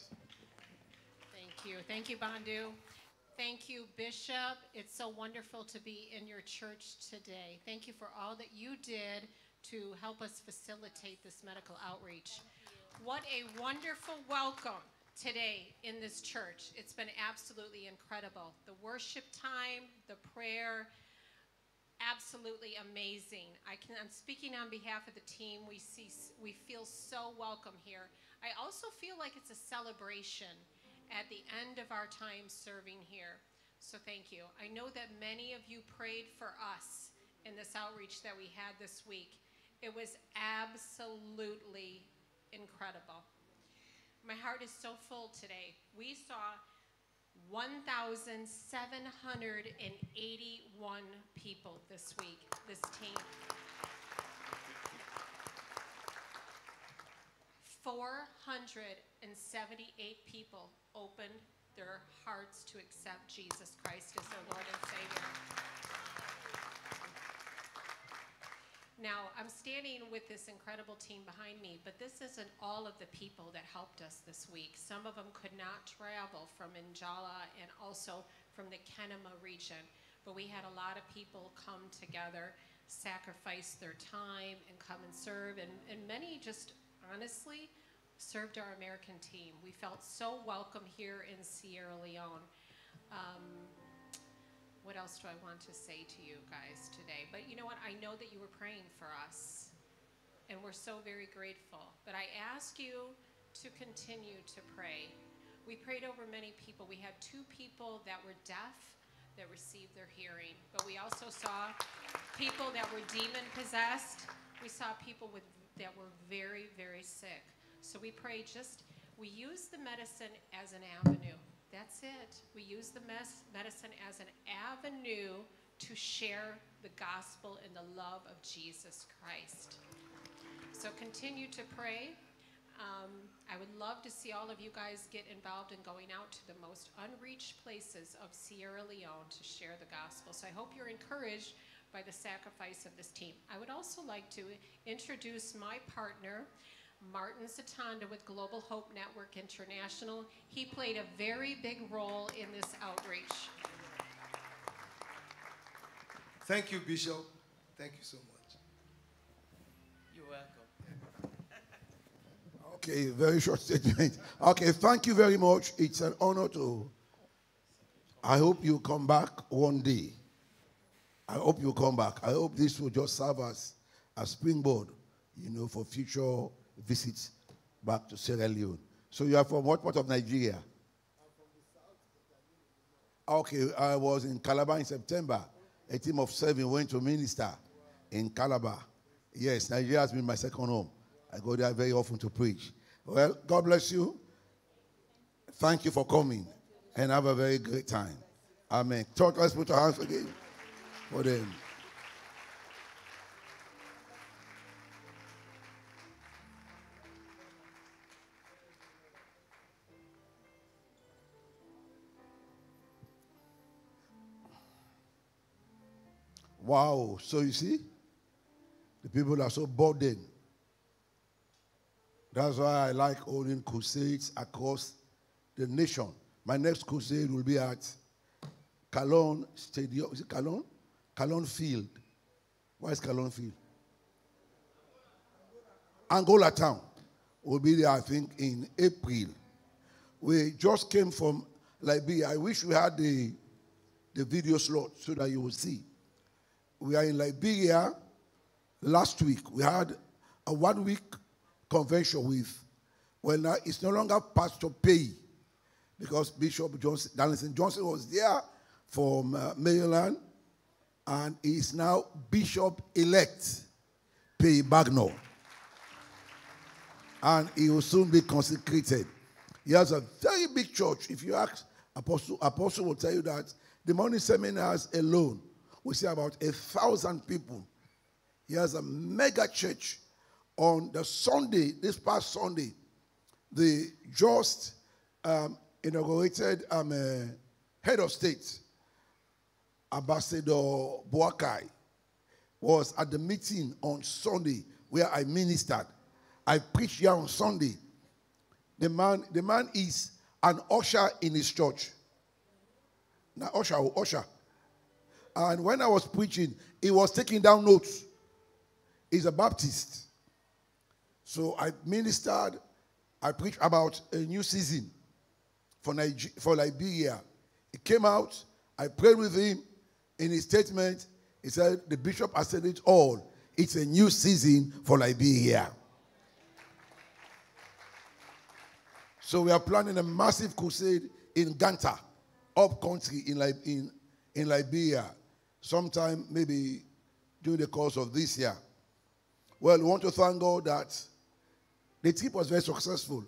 Thank you. Thank you, Bandu. Thank you, Bishop. It's so wonderful to be in your church today. Thank you for all that you did to help us facilitate this medical outreach. What a wonderful welcome today in this church. It's been absolutely incredible. The worship time, the prayer, absolutely amazing. I can, I'm speaking on behalf of the team. We see, we feel so welcome here. I also feel like it's a celebration at the end of our time serving here. So thank you. I know that many of you prayed for us in this outreach that we had this week. It was absolutely incredible. My heart is so full today. We saw 1,781 people this week, this team. 478 people opened their hearts to accept Jesus Christ as their Lord and Savior. Now, I'm standing with this incredible team behind me, but this isn't all of the people that helped us this week. Some of them could not travel from Njala and also from the Kenema region, but we had a lot of people come together, sacrifice their time, and come and serve, and, and many just honestly served our American team. We felt so welcome here in Sierra Leone. Um, what else do I want to say to you guys today? But you know what? I know that you were praying for us, and we're so very grateful. But I ask you to continue to pray. We prayed over many people. We had two people that were deaf that received their hearing, but we also saw people that were demon possessed. We saw people with that were very, very sick. So we pray just we use the medicine as an avenue. That's it. We use the medicine as an avenue to share the gospel and the love of Jesus Christ. So continue to pray. Um, I would love to see all of you guys get involved in going out to the most unreached places of Sierra Leone to share the gospel. So I hope you're encouraged by the sacrifice of this team. I would also like to introduce my partner, Martin Satanda with Global Hope Network International. He played a very big role in this outreach. Thank you, Bishop. Thank you so much. You're welcome. Okay, very short statement. Okay, thank you very much. It's an honor to. I hope you come back one day. I hope you come back. I hope this will just serve as a springboard, you know, for future visits back to Sierra Leone. So you are from what part of Nigeria? Okay, I was in Calabar in September. A team of seven went to minister in Calabar. Yes, Nigeria has been my second home. I go there very often to preach. Well, God bless you. Thank you for coming and have a very great time. Amen. Talk, let's put our hands again for them. Wow. So you see, the people are so burdened. That's why I like holding crusades across the nation. My next crusade will be at Calon Stadium. Is it Calon? Calon Field. Why is Calon Field? Angola Town will be there, I think, in April. We just came from Liberia. I wish we had the, the video slot so that you will see. We are in Liberia last week. We had a one week convention with, well, now it's no longer Pastor Pay because Bishop Johnson, Darlington Johnson was there from uh, Maryland and is now Bishop elect Pay Bagno. And he will soon be consecrated. He has a very big church. If you ask Apostle, Apostle will tell you that the morning seminars alone, we see about a thousand people. He has a mega church on the Sunday, this past Sunday, the just um, inaugurated um, uh, head of state, Ambassador Boakai, was at the meeting on Sunday where I ministered. I preached here on Sunday. The man, the man is an usher in his church. Now, usher, usher. And when I was preaching, he was taking down notes. He's a Baptist. So I ministered, I preached about a new season for, Niger- for Liberia. He came out, I prayed with him. In his statement, he said, The bishop has said it all. It's a new season for Liberia. So we are planning a massive crusade in Ganta, up country in, in, in Liberia, sometime maybe during the course of this year. Well, we want to thank God that the trip was very successful.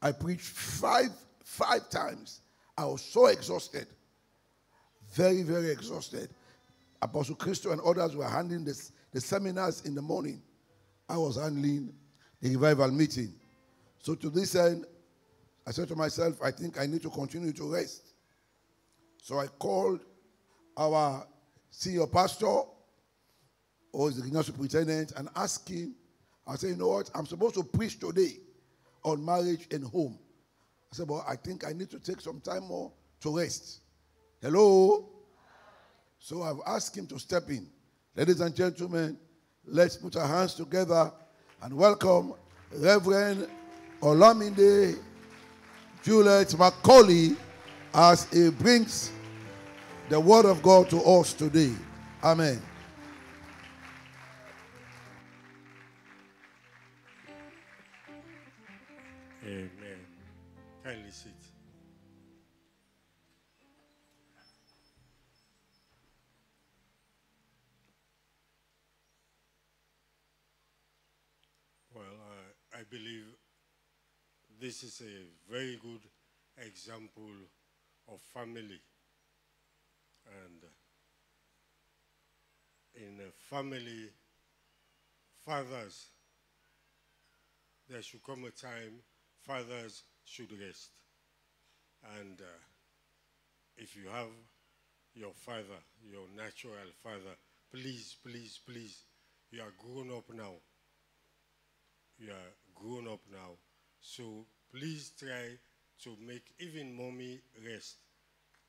I preached five, five times. I was so exhausted. Very, very exhausted. Apostle Christo and others were handling this, the seminars in the morning. I was handling the revival meeting. So to this end, I said to myself, I think I need to continue to rest. So I called our senior pastor, or the regional superintendent, and ask him, I say, you know what? I'm supposed to preach today on marriage and home. I said, but I think I need to take some time more to rest. Hello? So I've asked him to step in. Ladies and gentlemen, let's put our hands together and welcome Reverend Olamide Juliet Macauley as he brings the word of God to us today. Amen. Amen. Kindly sit. Well, I, I believe this is a very good example of family. And in a family, fathers there should come a time fathers should rest. And uh, if you have your father, your natural father, please, please, please, you are grown up now. You are grown up now. So please try to make even mommy rest.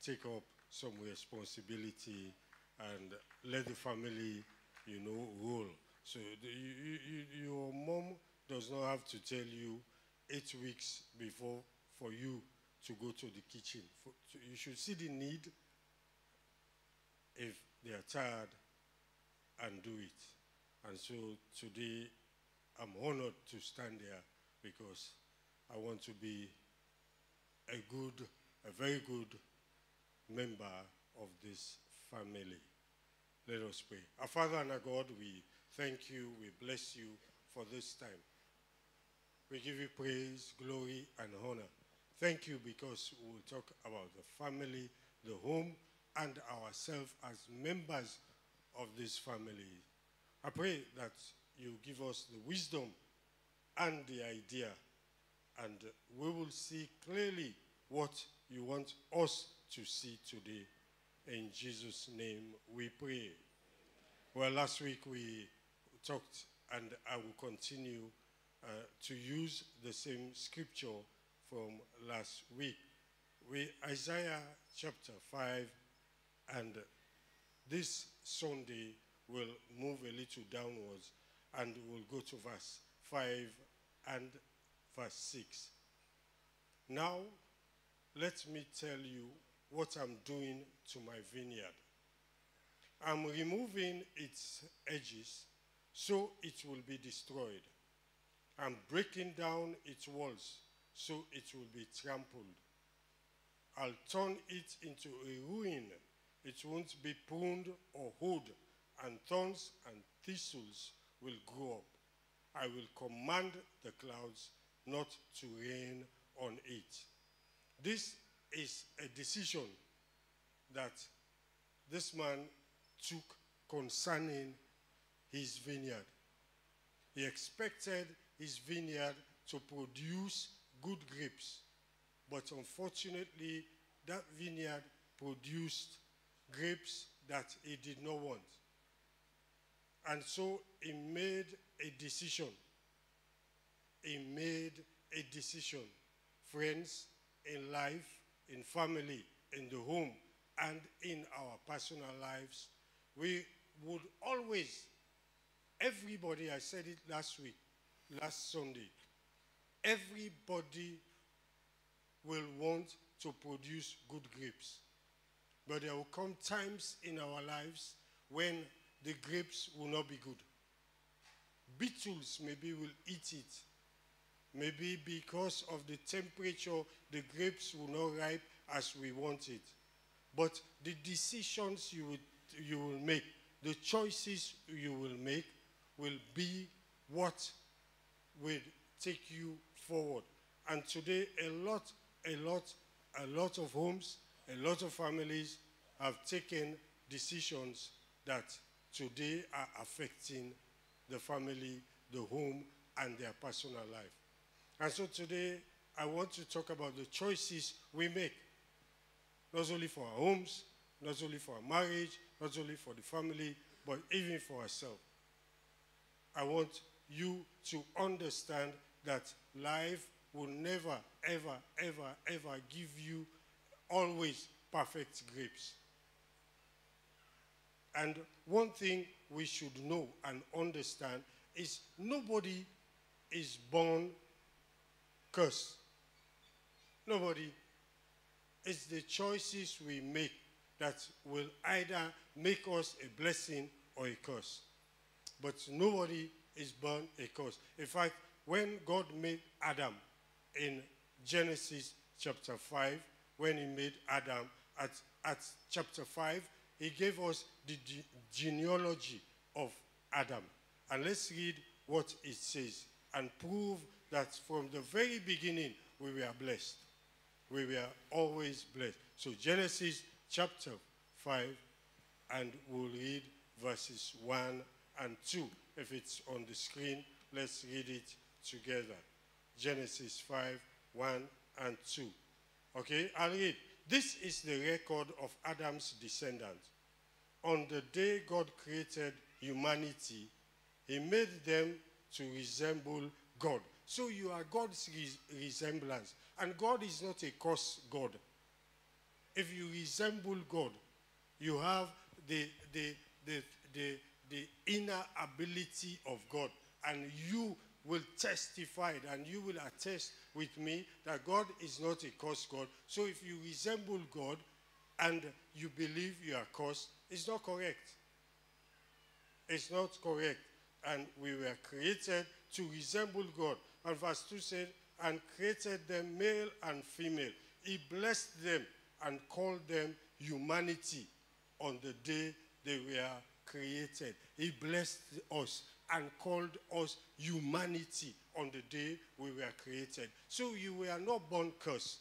Take up some responsibility and let the family, you know, rule. So the, you, you, your mom does not have to tell you eight weeks before for you to go to the kitchen. For, to, you should see the need if they are tired and do it. And so today I'm honored to stand there because I want to be a good, a very good member of this family. Let us pray. Our Father and our God, we thank you, we bless you for this time. We give you praise, glory, and honor. Thank you because we'll talk about the family, the home, and ourselves as members of this family. I pray that you give us the wisdom and the idea, and we will see clearly what you want us to see today. In Jesus' name we pray. Well, last week we talked, and I will continue uh, to use the same scripture from last week. We Isaiah chapter 5, and this Sunday we'll move a little downwards and we'll go to verse 5 and verse 6. Now, let me tell you what I'm doing to my vineyard. I'm removing its edges so it will be destroyed. I'm breaking down its walls so it will be trampled. I'll turn it into a ruin. It won't be pruned or hoed, and thorns and thistles will grow up. I will command the clouds not to rain on it. This is a decision that this man took concerning his vineyard. He expected his vineyard to produce good grapes, but unfortunately, that vineyard produced grapes that he did not want. And so he made a decision. He made a decision. Friends, in life, in family, in the home, and in our personal lives, we would always, everybody, I said it last week, last Sunday, everybody will want to produce good grapes. But there will come times in our lives when the grapes will not be good. Beetles maybe will eat it. Maybe because of the temperature, the grapes will not ripe as we want it. But the decisions you will, you will make, the choices you will make, will be what will take you forward. And today, a lot, a lot, a lot of homes, a lot of families have taken decisions that today are affecting the family, the home, and their personal life. And so today, I want to talk about the choices we make, not only for our homes, not only for our marriage, not only for the family, but even for ourselves. I want you to understand that life will never, ever, ever, ever give you always perfect grapes. And one thing we should know and understand is nobody is born cursed. Nobody. It's the choices we make that will either make us a blessing or a curse. But nobody is born a curse. In fact, when God made Adam in Genesis chapter 5, when he made Adam, at, at chapter 5, he gave us the ge- genealogy of Adam. And let's read what it says and prove that from the very beginning we were blessed. We were always blessed. So, Genesis chapter 5, and we'll read verses 1 and 2. If it's on the screen, let's read it together. Genesis 5 1 and 2. Okay, I'll read. This is the record of Adam's descendants. On the day God created humanity, he made them to resemble God. So you are God's res- resemblance. And God is not a curse God. If you resemble God, you have the, the, the, the, the inner ability of God. And you will testify and you will attest with me that God is not a cursed God. So if you resemble God and you believe you are cursed, it's not correct. It's not correct. And we were created to resemble God. And verse 2 said, and created them male and female. He blessed them and called them humanity on the day they were created. He blessed us and called us humanity on the day we were created. So you were not born cursed.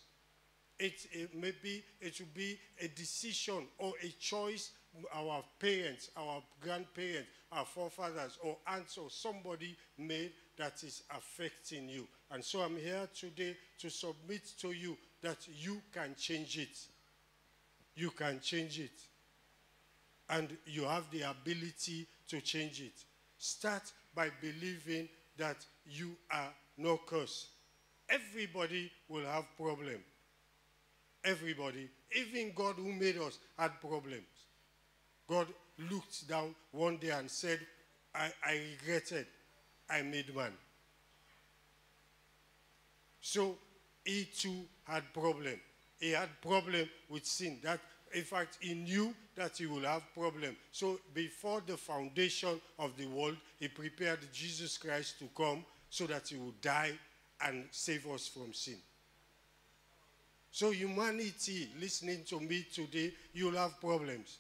It, it maybe it will be a decision or a choice our parents, our grandparents, our forefathers, or aunts, or somebody made that is affecting you. And so I'm here today to submit to you that you can change it. You can change it. And you have the ability to change it. Start by believing that you are no curse. Everybody will have problem. Everybody, even God who made us, had problems. God looked down one day and said, I, I regretted I made man. So he too had problem. He had problem with sin. That in fact he knew that he would have problem. So before the foundation of the world, he prepared Jesus Christ to come so that he would die and save us from sin. So humanity, listening to me today, you'll have problems.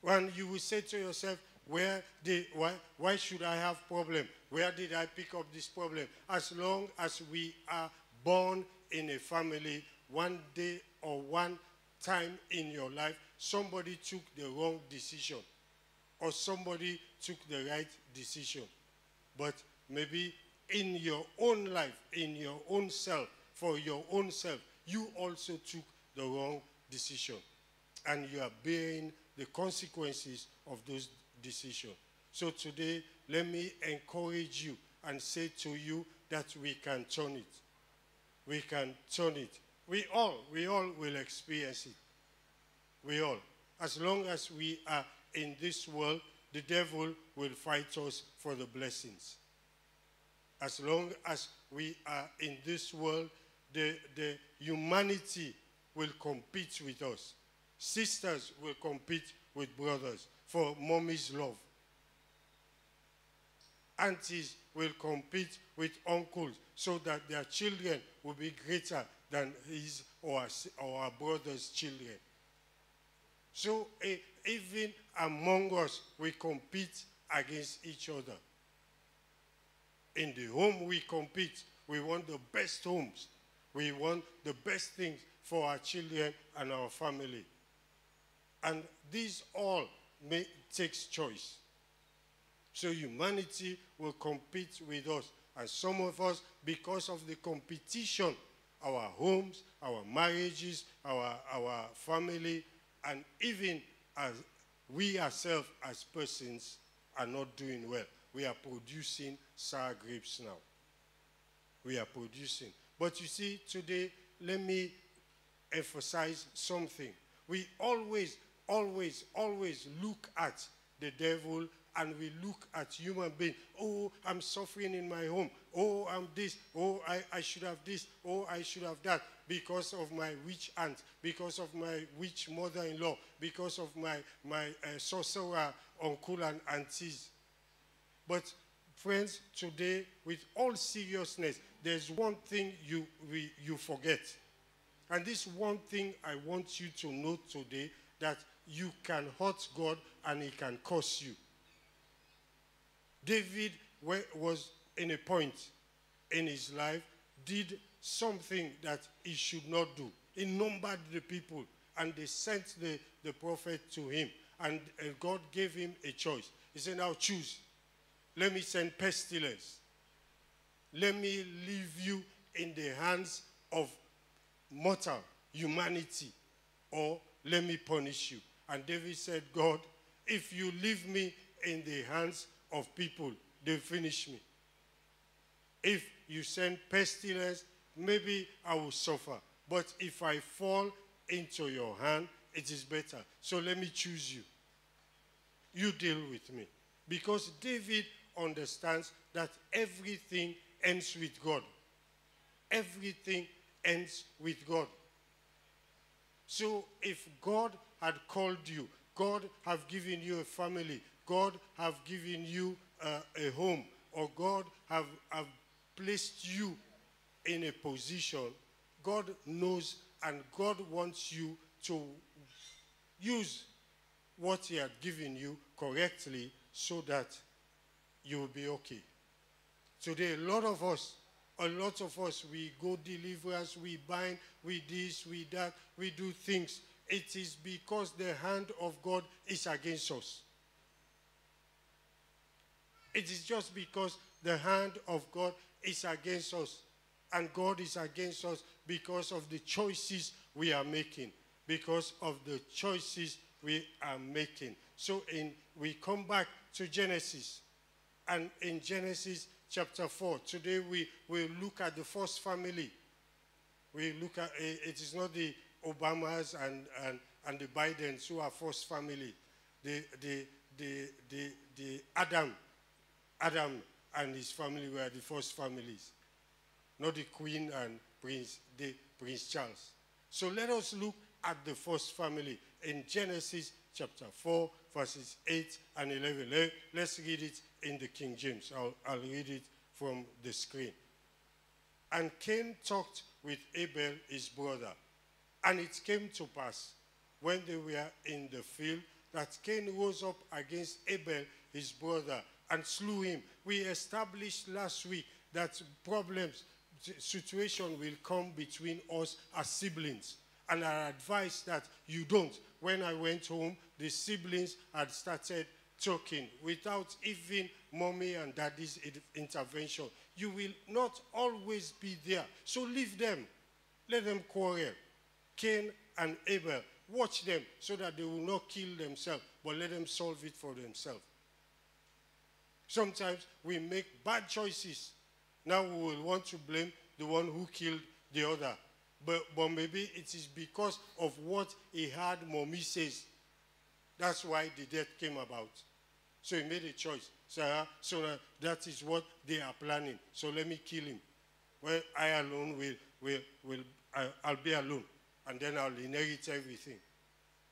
When you will say to yourself, where did, why, why should I have problem? Where did I pick up this problem? As long as we are born in a family, one day or one time in your life, somebody took the wrong decision or somebody took the right decision. But maybe in your own life, in your own self, for your own self, you also took the wrong decision. And you are bearing the consequences of those decisions. So today, let me encourage you and say to you that we can turn it. We can turn it. We all, we all will experience it. We all. As long as we are in this world, the devil will fight us for the blessings. As long as we are in this world, the, the humanity will compete with us. Sisters will compete with brothers for mommy's love. Aunties will compete with uncles so that their children will be greater than his or, our brother's children. So even among us, we compete against each other. In the home, we compete. We want the best homes. We want the best things for our children and our family. And these all takes choice. So humanity will compete with us. And some of us, because of the competition, our homes, our marriages, our, our family, and even as we ourselves as persons are not doing well. We are producing sour grapes now. We are producing. But you see, today, let me emphasize something. We always, always, always look at the devil and we look at human being. Oh, I'm suffering in my home. Oh, I'm this. Oh, I, I should have this. Oh, I should have that. Because of my witch aunt, because of my witch mother-in-law, because of my, my uh, sorcerer uncle and aunties. But friends, today, with all seriousness, there's one thing you, we, you forget. And this one thing I want you to know today, that you can hurt God and he can curse you. David was in a point in his life, did something that he should not do. He numbered the people and they sent the, the prophet to him. And, and God gave him a choice. He said, Now choose. Let me send pestilence. let me leave you in the hands of mortal humanity, or let me punish you. And David said, God, if you leave me in the hands of people, they finish me. If you send pestilence, maybe I will suffer. But if I fall into your hand, it is better. So let me choose you. You deal with me. Because David understands that everything ends with God. Everything ends with God. So if God had called you, God have given you a family, God have given you uh, a home, or God have, have placed you in a position, God knows and God wants you to use what He had given you correctly so that you will be okay. Today, a lot of us, a lot of us, we go deliverance, we bind, we this, we that, we do things. It is because the hand of God is against us. It is just because the hand of God is against us. And God is against us because of the choices we are making. Because of the choices we are making. So in we come back to Genesis. And in Genesis chapter 4, today we will look at the first family. We look at eh, it is not the Obamas and, and, and the Bidens who are first family. The, the, the, the, the Adam, Adam and his family were the first families, not the Queen and Prince, the Prince Charles. So let us look at the first family in Genesis chapter 4, verses 8 and 11. Let, us read it in the King James. I'll, I'll read it from the screen. And Cain talked with Abel, his brother. And it came to pass, when they were in the field, that Cain rose up against Abel, his brother, and slew him. We established last week that problems, situation will come between us as siblings. And I advise that you don't. When I went home, the siblings had started talking without even mommy and daddy's intervention. You will not always be there. So leave them. Let them quarrel. Cain and Abel, watch them so that they will not kill themselves, but let them solve it for themselves. Sometimes we make bad choices. Now we will want to blame the one who killed the other. But, but maybe it is because of what he had mommy says. That's why the death came about. So he made a choice. So, uh, so uh, that is what they are planning. So let me kill him. Well, I alone will, will, will I, I'll be alone. And then I'll inherit everything.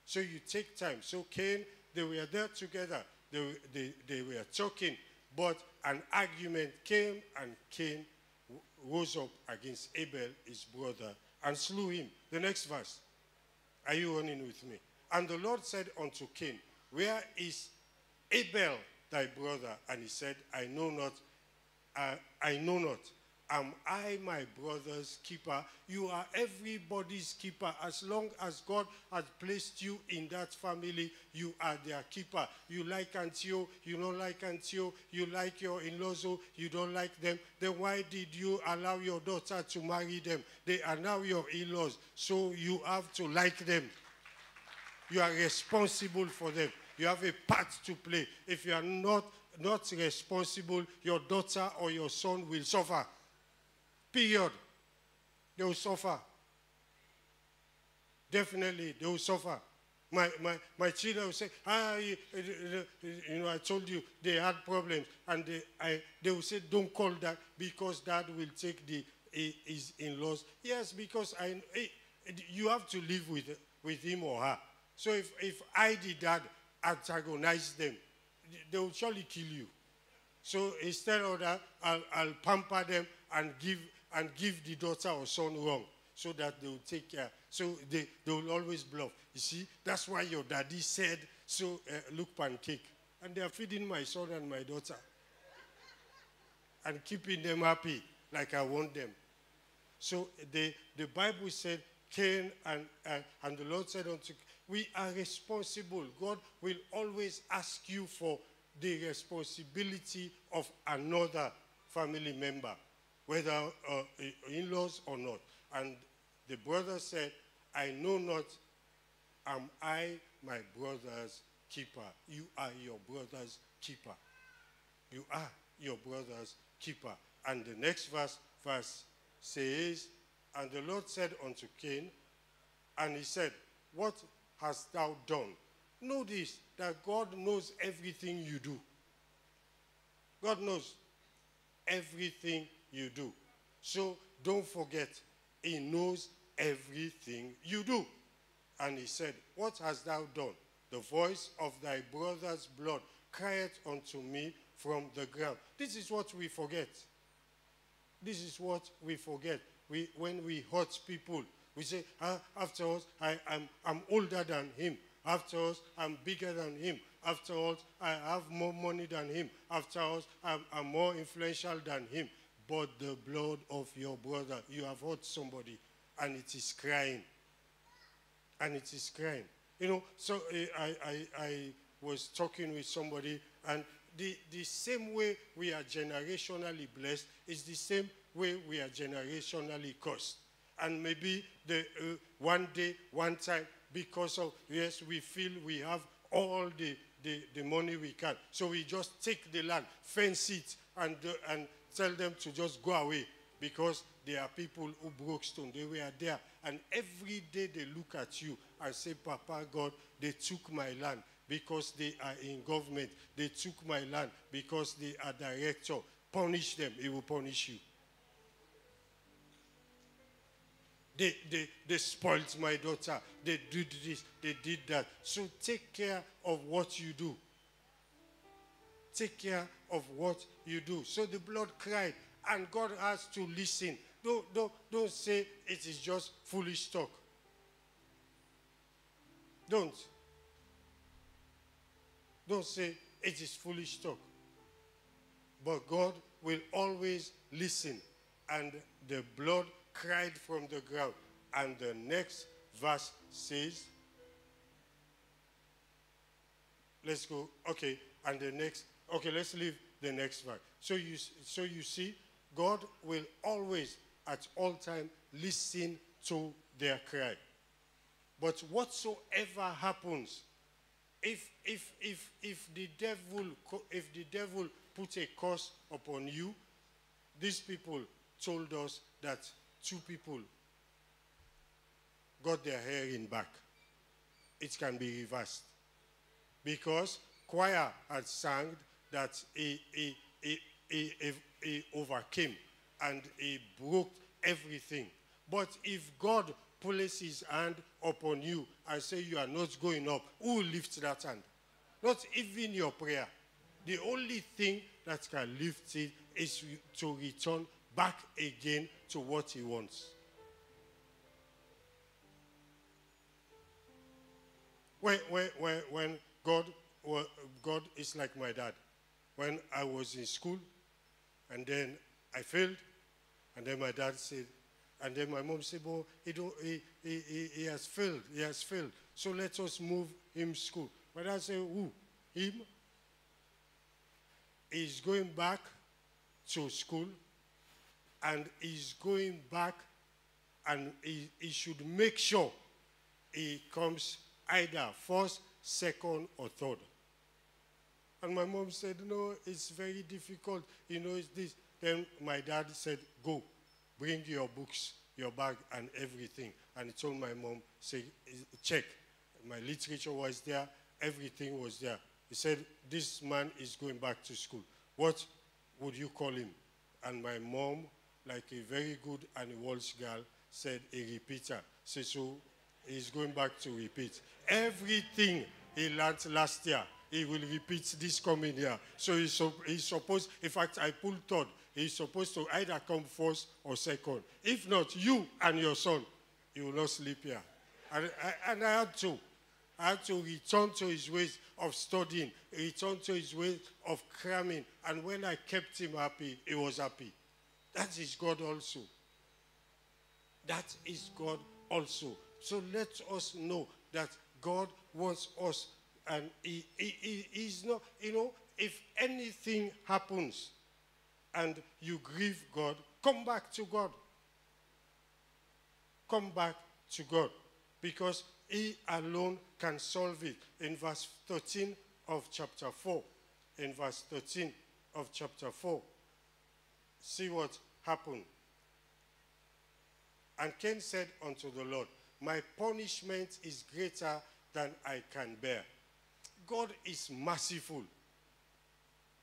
So you take time. So Cain, they were there together. They, they, they were talking. But an argument came and Cain rose up against Abel, his brother, and slew him. The next verse. Are you running with me? And the Lord said unto Cain, Where is Abel thy brother? And he said, I know not. Uh, I know not. Am I my brother's keeper? You are everybody's keeper. As long as God has placed you in that family, you are their keeper. You like Antio, you don't like Antio, you like your in-laws, you don't like them. Then why did you allow your daughter to marry them? They are now your in-laws, so you have to like them. You are responsible for them. You have a part to play. If you are not, not responsible, your daughter or your son will suffer. Period. They will suffer. Definitely, they will suffer. My, my, my children will say, ah, you, you know, I told you they had problems. And they, I, they will say, don't call that because that will take the, his in-laws. Yes, because I, you have to live with, with him or her. So if, if I did that, antagonize them, they will surely kill you. So instead of that, I'll, I'll pamper them and give and give the daughter or son wrong so that they will take care. So they, they will always bluff. You see, that's why your daddy said, so uh, look pancake. And they are feeding my son and my daughter and keeping them happy like I want them. So the, the Bible said, Cain and, uh, and the Lord said unto we are responsible. God will always ask you for the responsibility of another family member. Whether uh, in laws or not. And the brother said, I know not, am I my brother's keeper? You are your brother's keeper. You are your brother's keeper. And the next verse, verse says, And the Lord said unto Cain, and he said, What hast thou done? Know this, that God knows everything you do. God knows everything you do. So don't forget, He knows everything you do. And he said, What hast thou done? The voice of thy brother's blood crieth unto me from the ground. This is what we forget. This is what we forget. We, when we hurt people, we say, ah, after all, I, I'm, I'm older than him. After all, I'm bigger than him. After all, I have more money than him. After all, I'm, I'm more influential than him. But the blood of your brother, you have hurt somebody, and it is crying. And it is crying. You know, so uh, I, I, I was talking with somebody, and the, the same way we are generationally blessed is the same way we are generationally cursed. And maybe the, uh, one day, one time, because of, yes, we feel we have all the, the, the money we can. So we just take the land, fence it, and, uh, and tell them to just go away because there are people who broke stone. They were there. And every day they look at you and say, Papa God, they took my land because they are in government. They took my land because they are director. Punish them, he will punish you. They, they, they spoiled my daughter. They did this, they did that. So take care of what you do. Take care of what you do. So the blood cried, and God has to listen. Don't, don't, don't say it is just foolish talk. Don't. Don't say it is foolish talk. But God will always listen. And the blood cried from the ground. And the next verse says, let's go. Okay, and the next, okay, let's leave the next verse. So you, so you see, God will always, at all time, listen to their cry. But whatsoever happens, if if if if the devil if the devil put a curse upon you, these people told us that two people got their hair in back. It can be reversed. Because choir had sang that he, he, he, he, he, overcame and he broke everything. But if God places his hand upon you and say you are not going up, who lifts that hand? Not even your prayer. The only thing that can lift it is to return back again to what he wants. When, when, when, when God, God is like my dad. When I was in school, and then I failed, and then my dad said, and then my mom said, well, he, he, he, he has failed, he has failed. So let us move him school. My dad said, who? Him? He's going back to school and he's going back and he, he should make sure he comes either first, second, or third. And my mom said, no, it's very difficult. You know, it's this. Then my dad said, go, bring your books, your bag, and everything. And he told my mom, say, check. My literature was there, everything was there. He said, this man is going back to school. What would you call him? And my mom, like a very good and Walsh girl, said a repeater. Say, so he's going back to repeat. Everything he learned last year, he will repeat this coming year. So he's, he's supposed, in fact, I pulled third. He's supposed to either come first or second. If not, you and your son, you will not sleep here. And I, and I had to. I had to return to his ways of studying, return to his ways of cramming. And when I kept him happy, he was happy. That is God also. That is God also. So let us know that God wants us, and he, he, he, He's not, you know, if anything happens and you grieve God, Come back to God. Come back to God because He alone can solve it. In verse 13 of chapter 4, in verse 13 of chapter 4, see what happened. And Cain said unto the Lord, My punishment is greater than I can bear. God is merciful.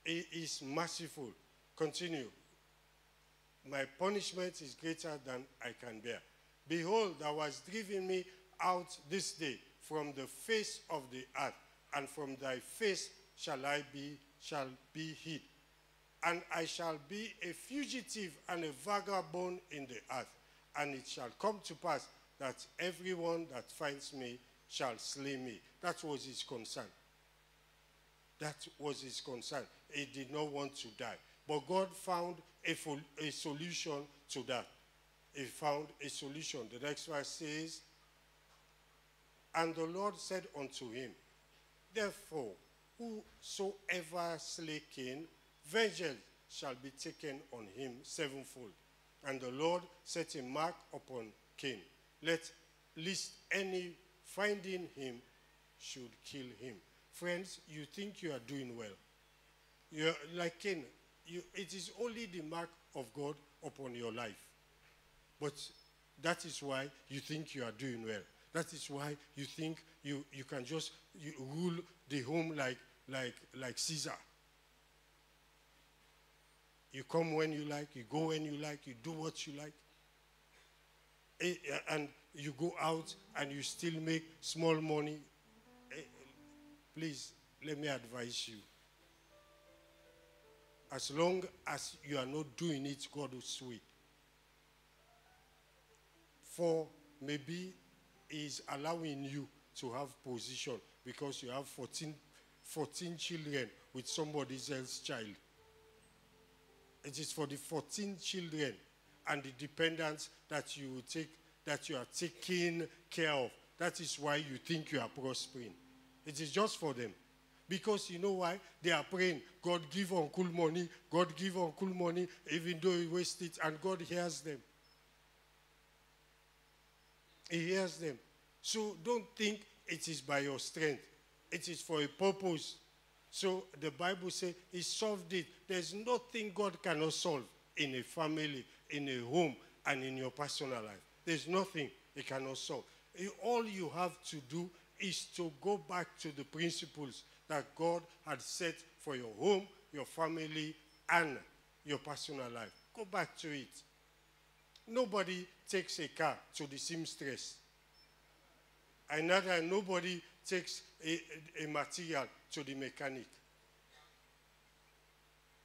He is merciful. Continue. My punishment is greater than I can bear. Behold, thou hast driven me out this day from the face of the earth, and from thy face shall I be shall be hid. And I shall be a fugitive and a vagabond in the earth. And it shall come to pass that everyone that finds me shall slay me. That was his concern. That was his concern. He did not want to die. But God found a, a solution to that. He found a solution. The next verse says, And the Lord said unto him, Therefore, whosoever slay Cain, vengeance shall be taken on him sevenfold. And the Lord set a mark upon Cain, let lest any finding him should kill him. Friends, you think you are doing well. You're like Cain. You, it is only the mark of God upon your life. But that is why you think you are doing well. That is why you think you, you can just you rule the home like, like, like Caesar. You come when you like, you go when you like, you do what you like. Eh, eh, And you go out and you still make small money. Please, let me advise you. As long as you are not doing it God's way. For maybe is allowing you to have position because you have 14, 14 children with somebody else's child. It is for the 14 children and the dependents that you take that you are taking care of. That is why you think you are prospering. It is just for them. Because you know why? They are praying, God give uncle money, God give uncle money, even though he waste it, and God hears them. He hears them. So don't think it is by your strength. It is for a purpose. So the Bible says he solved it. There's nothing God cannot solve in a family, in a home, and in your personal life. There's nothing he cannot solve. All you have to do is to go back to the principles that God had set for your home, your family, and your personal life. Go back to it. Nobody takes a car to the seamstress. Another, nobody takes a, a material to the mechanic.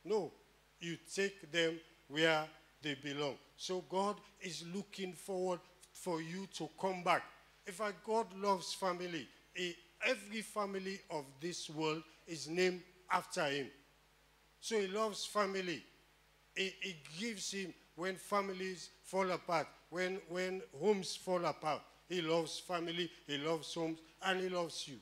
No, you take them where they belong. So God is looking forward for you to come back. In fact, God loves family. He- every family of this world is named after him. So he loves family. He, gives him when families fall apart, when, when homes fall apart. He loves family, he loves homes, and he loves you.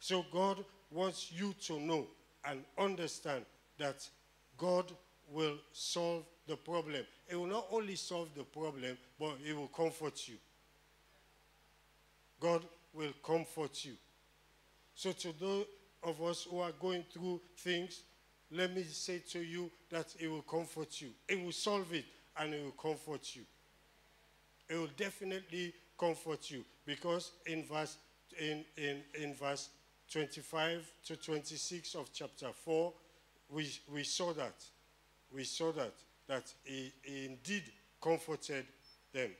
So God wants you to know and understand that God will solve the problem. He will not only solve the problem, but he will comfort you. God will comfort you. So to those of us who are going through things, let me say to you that he will comfort you. He will solve it and he will comfort you. It will definitely comfort you because in verse in, in, in verse 25 to 26 of chapter 4 we, we saw that we saw that that he, he indeed comforted them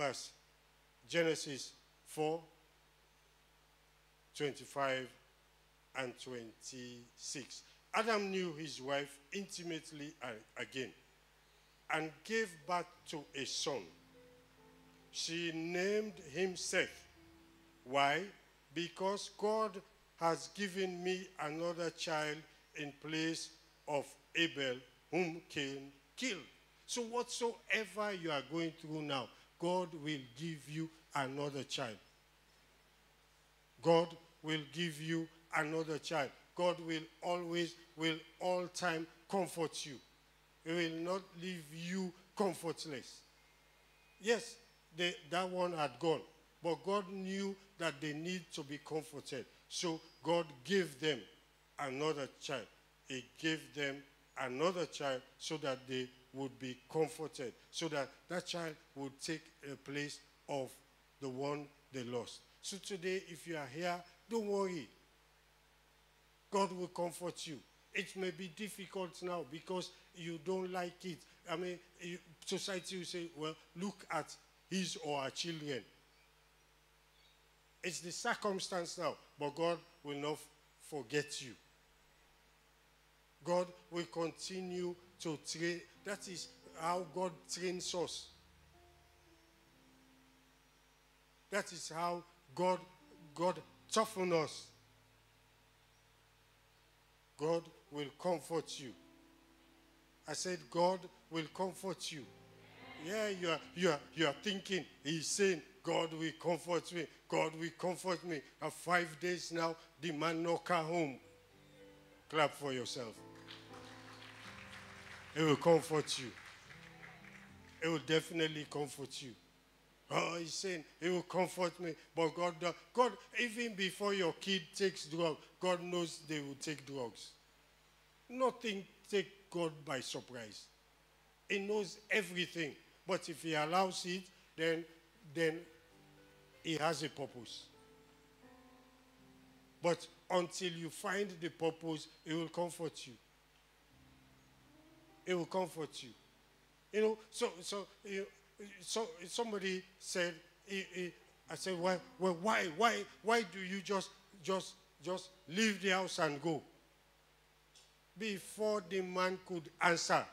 verse genesis 4 25 and 26 adam knew his wife intimately again and gave birth to a son she named him Seth. Why? Because God has given me another child in place of Abel, whom Cain killed. So, whatsoever you are going through now, God will give you another child. God will give you another child. God will always, will all time comfort you. He will not leave you comfortless. Yes, they, that one had gone, but God knew that they need to be comforted. So God gave them another child. He gave them another child so that they would be comforted, so that that child would take a place of the one they lost. So today, if you are here, don't worry. God will comfort you. It may be difficult now because you don't like it. I mean, society will say, well, look at his or her children. It's the circumstance now, but God will not forget you. God will continue to train. That is how God trains us. That is how God, God toughen us. God will comfort you. I said, God will comfort you. Yeah, you are, you are, you are thinking, He's saying, God will comfort me. God will comfort me. And five days now, the man no come home. Clap for yourself. It will comfort you. It will definitely comfort you. Oh, he's saying he will comfort me. But God, God, even before your kid takes drugs, God knows they will take drugs. Nothing take God by surprise. He knows everything. But if he allows it, then, then he has a purpose. But until you find the purpose, He will comfort you. It will comfort you. You know, so so so somebody said, I said, why, well, why, why, why do you just just just leave the house and go? Before the man could answer,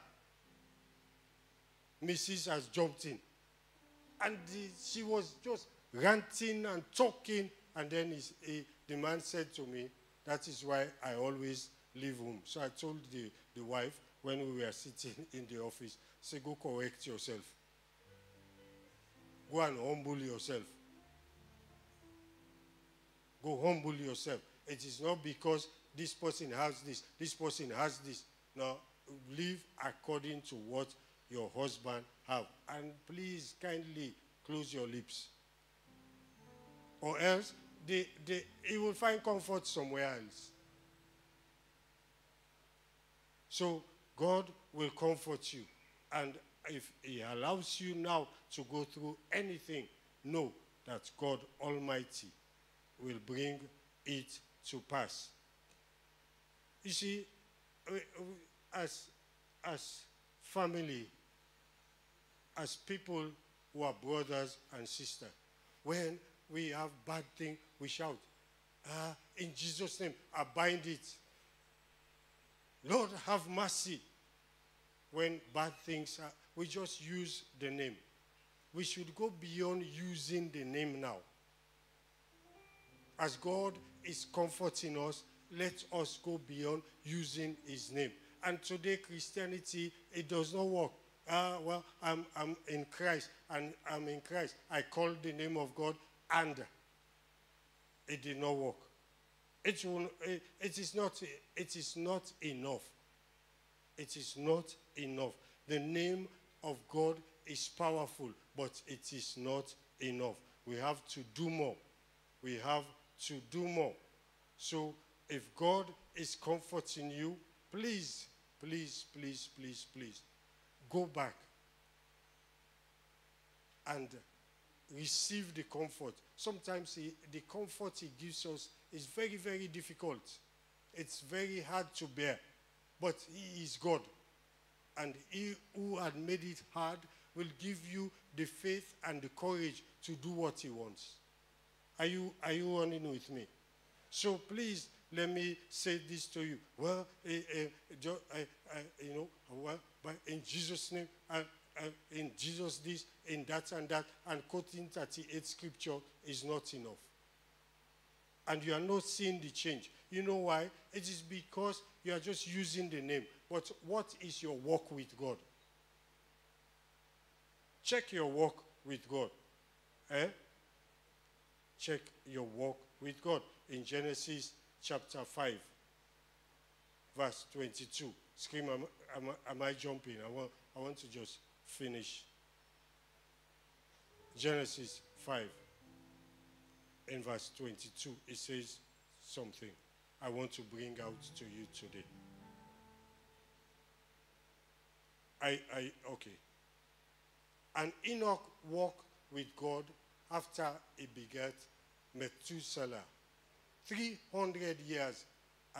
Mrs. has jumped in, and the- she was just ranting and talking, and then he, the man said to me, "That is why I always leave home." So I told the, the wife when we were sitting in the office, say, "Go correct yourself. Go and humble yourself. Go humble yourself. It is not because this person has this, this person has this. No, live according to what your husband have. And please kindly close your lips. Or else they, they, he will find comfort somewhere else. So God will comfort you. And if He allows you now to go through anything, know that God Almighty will bring it to pass. You see, as, as family, as people who are brothers and sisters, when we have bad thing, we shout, ah, in Jesus' name, I bind it. Lord, have mercy. When bad things are, we just use the name. We should go beyond using the name now. As God is comforting us, let us go beyond using his name. And today, Christianity, it does not work. Ah, well, I'm, I'm in Christ, and I'm in Christ. I call the name of God, and it did not work. It, will, it, it, is not, it is not enough. It is not enough. The name of God is powerful, but it is not enough. We have to do more. We have to do more. So if God is comforting you, please, please, please, please, please, go back and receive the comfort. Sometimes he, the comfort he gives us is very, very difficult. It's very hard to bear. But he is God. And he who had made it hard will give you the faith and the courage to do what he wants. Are you, are you running with me? So please, let me say this to you. Well, eh, eh, jo- eh, eh, you know, well, but in Jesus' name, uh, in Jesus this, in that and that, and quoting 38 scripture is not enough. And you are not seeing the change. You know why? It is because you are just using the name. But what is your walk with God? Check your walk with God. Eh? Check your walk with God. In Genesis chapter 5, verse 22. Scream, am, am, am I jumping? I want, I want to just finish. Genesis 5 in verse 22, it says something I want to bring out to you today. I, I, okay. And Enoch walked with God after he begat Methuselah 300 years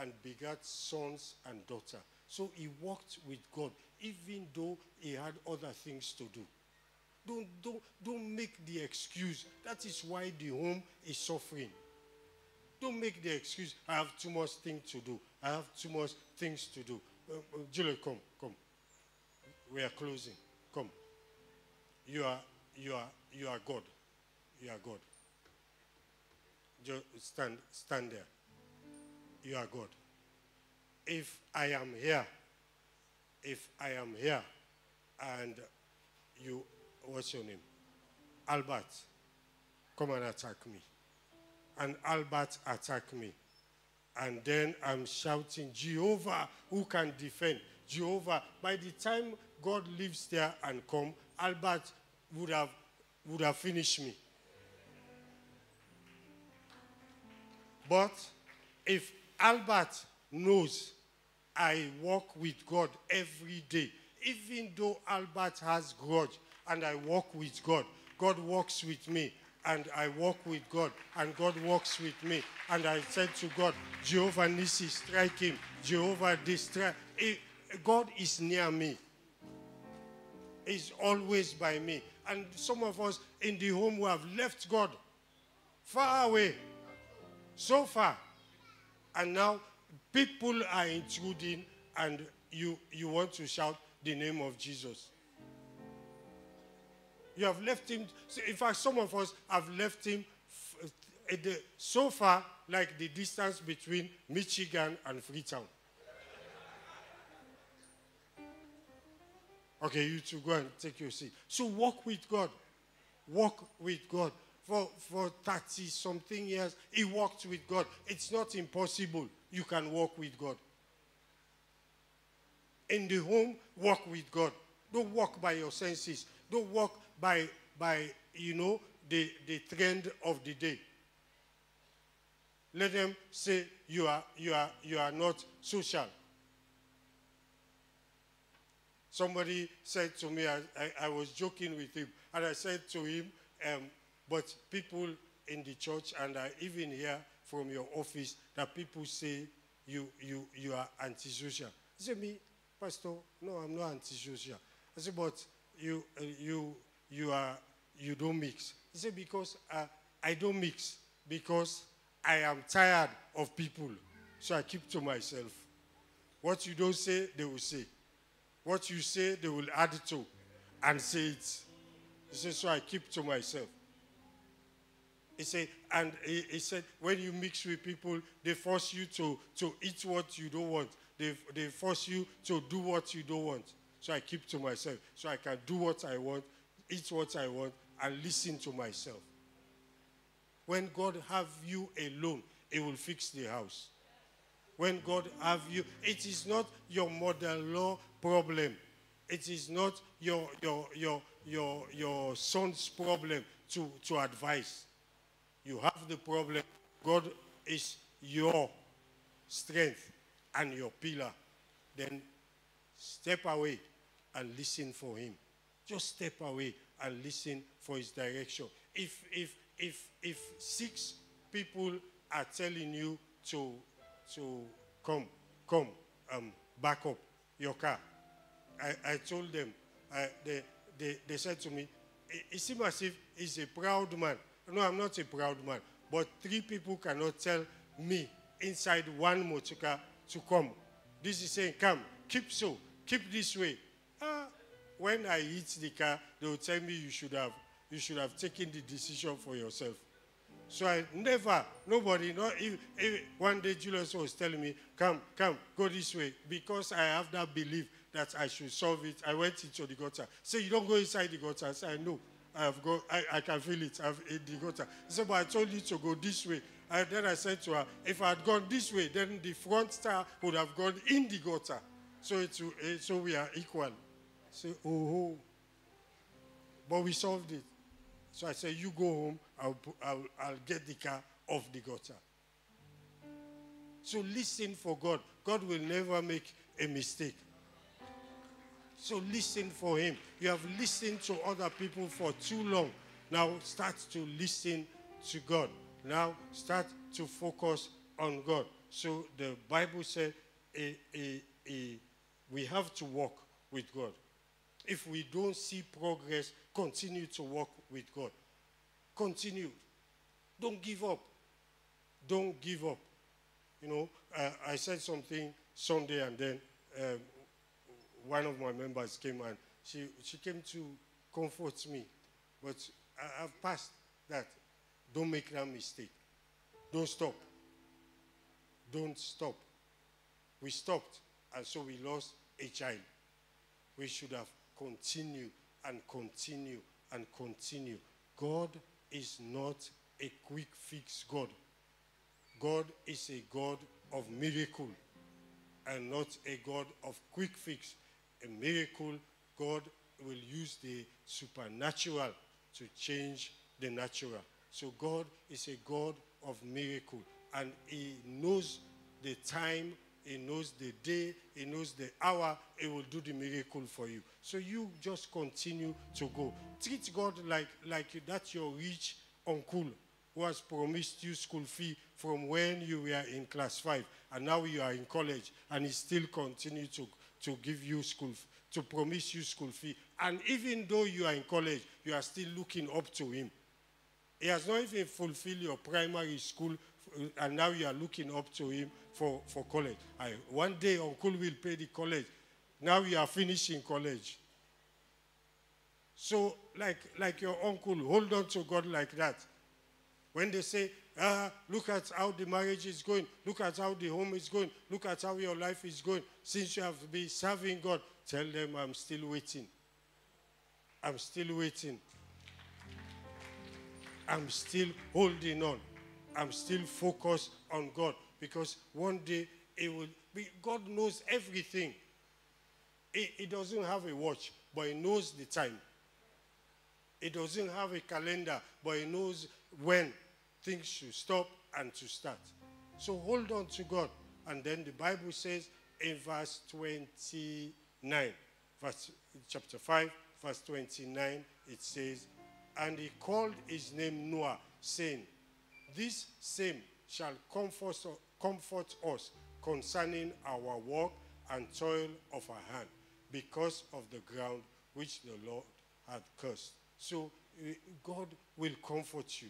and begat sons and daughter. So he walked with God even though he had other things to do. Don't, don't, don't make the excuse. That is why the home is suffering. Don't make the excuse, I have too much things to do. I have too much things to do. Uh, uh, Julie, come, come. We are closing. Come. You are, you are, you are God. You are God. Just stand, stand there. You are God. If I am here, if I am here, and you, what's your name? Albert, come and attack me. And Albert attack me. And then I'm shouting, Jehovah, who can defend? Jehovah. By the time God lives there and come, Albert would have, would have finished me. But if Albert knows I walk with God every day, even though Albert has grudge and I walk with God, God walks with me and I walk with God and God walks with me. And I said to God, Jehovah Nissi, strike him. Jehovah destroy. God is near me. He's always by me. And some of us in the home who have left God far away, so far. And now people are intruding and you, you want to shout the name of Jesus. You have left him. In fact, some of us have left him uh, the, so far like the distance between Michigan and Freetown. Okay, you two go and take your seat. So walk with God. Walk with God. For, for 30 something years, he walked with God. It's not impossible. You can walk with God. In the home, walk with God. Don't walk by your senses. Don't walk by, by you know, the, the trend of the day. Let them say you are, you are, you are not social. Somebody said to me, I, I, I was joking with him, and I said to him, um, but people in the church, and I even hear from your office that people say you, you, you are antisocial. He said, me, Pastor, no, I'm not antisocial. I said, but you, uh, you, you, are, you don't mix. He said, because uh, I don't mix, because I am tired of people. So I keep to myself. What you don't say, they will say. What you say, they will add to and say it. He said, so I keep to myself. He said, and he, he, said, when you mix with people, they force you to, to eat what you don't want. They, they force you to do what you don't want. So I keep to myself. So I can do what I want, eat what I want, and listen to myself. When God have you alone, He will fix the house. When God have you, it is not your mother-in-law problem. It is not your your your your your son's problem to, to advise. You have the problem. God is your strength and your pillar. Then step away and listen for him. Just step away and listen for his direction. If if if if six people are telling you to to come, come, um, back up your car. I, I told them, I, they, they, they said to me, it, seems as if he's a proud man. No, I'm not a proud man. But three people cannot tell me inside one motor car to come. This is saying, come, keep so, keep this way. When I hit the car, they will tell me you should have, you should have taken the decision for yourself. So I never, nobody, not if, if one day Julius was telling me, come, come, go this way. Because I have that belief that I should solve it, I went into the gutter. Say, you don't go inside the gutter. I I know. I have go, I, I can feel it. I've in the gutter. He said, but I told you to go this way. And then I said to her, if I had gone this way, then the front star would have gone in the gutter. So, it's, so we are equal. Say, oh, oh. But we solved it. So I said, you go home, I'll, I'll, I'll get the car off the gutter. So listen for God. God will never make a mistake. So listen for Him. You have listened to other people for too long. Now start to listen to God. Now start to focus on God. So the Bible said a, a, a, we have to walk with God. If we don't see progress, continue to work with God. Continue. Don't give up. Don't give up. You know, uh, I said something Sunday, and then um, one of my members came and she, she came to comfort me. But I, I've passed that. Don't make that mistake. Don't stop. Don't stop. We stopped, and so we lost a child. We should have continued and continue and continue. God is not a quick fix God. God is a God of miracle and not a God of quick fix. A miracle, God will use the supernatural to change the natural. So God is a God of miracle and He knows the time, He knows the day, He knows the hour, He will do the miracle for you. So you just continue to go. Treat God like, like that's your rich uncle who has promised you school fee from when you were in class five and now you are in college and he still continue to, to give you school to promise you school fee and even though you are in college you are still looking up to him he has not even fulfilled your primary school and now you are looking up to him for, for college I, one day uncle will pay the college now you are finishing college so like like your uncle hold on to god like that when they say, ah, look at how the marriage is going, look at how the home is going, look at how your life is going, since you have been serving God, tell them I'm still waiting. I'm still waiting. I'm still holding on. I'm still focused on God because one day it will be, God knows everything. He, he doesn't have a watch, but he knows the time. He doesn't have a calendar, but he knows when things should stop and to start. So hold on to God. And then the Bible says in verse 29, verse, chapter 5, verse 29, it says, And he called his name Noah, saying, This same shall comfort, comfort us concerning our work and toil of our hand, because of the ground which the Lord had cursed. So eh, God will comfort you.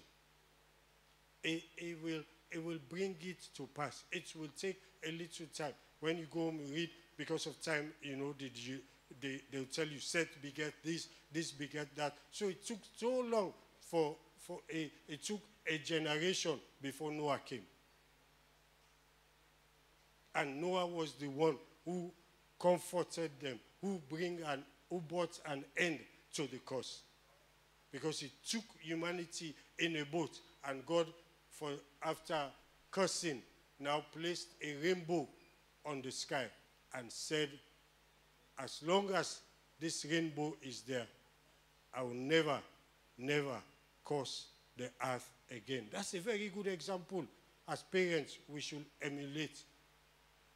It, will, it will bring it to pass. It will take a little time. When you go home read, because of time, you know, did you, they, they'll tell you, set beget this, this beget that. So it took so long for, for a, it took a generation before Noah came. And Noah was the one who comforted them, who bring an, who brought an end to the curse. Because he took humanity in a boat, and God, for after cursing, now placed a rainbow on the sky and said, As long as this rainbow is there, I will never, never curse the earth again. That's a very good example. As parents, we should emulate.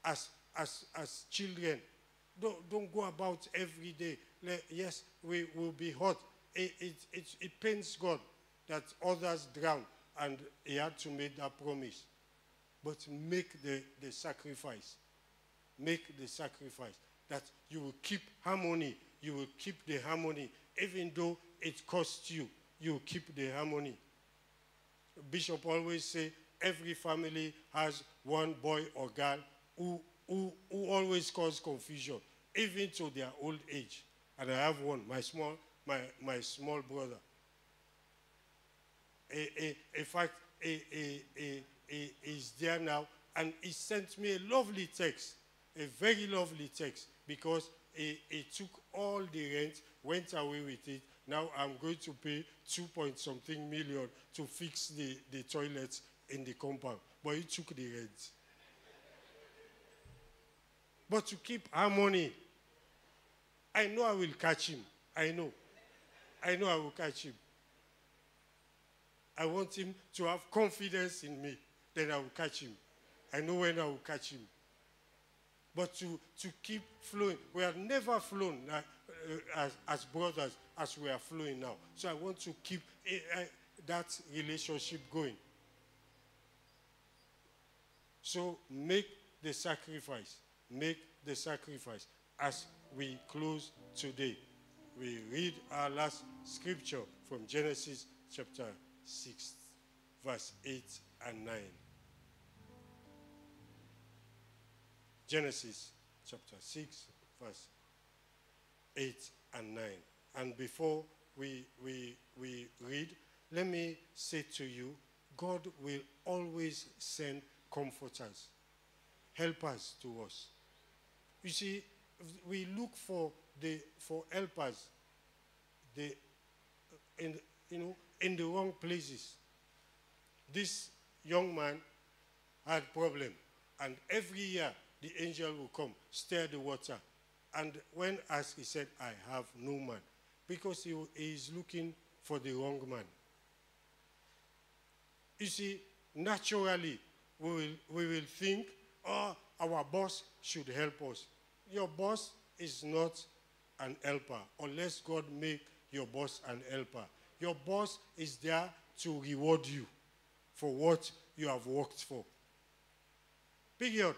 As, as, as children, don't, don't go about every day. Yes, we will be hot. It, it, it, it pains God that others drown, and He had to make that promise. But make the, the sacrifice. Make the sacrifice that you will keep harmony. You will keep the harmony, even though it costs you. You will keep the harmony. Bishop always say every family has one boy or girl who, who, who always cause confusion, even to their old age. And I have one, my small, my, my small brother. A, a, in fact, a, a, a, a, is there now, and he sent me a lovely text, a very lovely text, because he, he took all the rent, went away with it. Now I'm going to pay two point something million to fix the, the toilets in the compound, but he took the rent. But to keep harmony, I know I will catch him. I know. I know I will catch him. I want him to have confidence in me. Then I will catch him. I know when I will catch him. But to, to keep flowing, we have never flown uh, uh, as, as brothers as we are flowing now. So I want to keep uh, that relationship going. So make the sacrifice. Make the sacrifice as we close today. We read our last scripture from Genesis chapter 6, verse 8 and 9. Genesis chapter 6, verse 8 and 9. And before we, we, we read, let me say to you God will always send comforters, helpers to us. You see, we look for the for helpers the in you know in the wrong places. This young man had problem, and every year the angel will come, stir the water, and when asked, he said, "I have no man," because he, is looking for the wrong man. You see, naturally, we will, we will think, oh, our boss should help us. Your boss is not an helper unless God make your boss an helper. Your boss is there to reward you for what you have worked for. Period.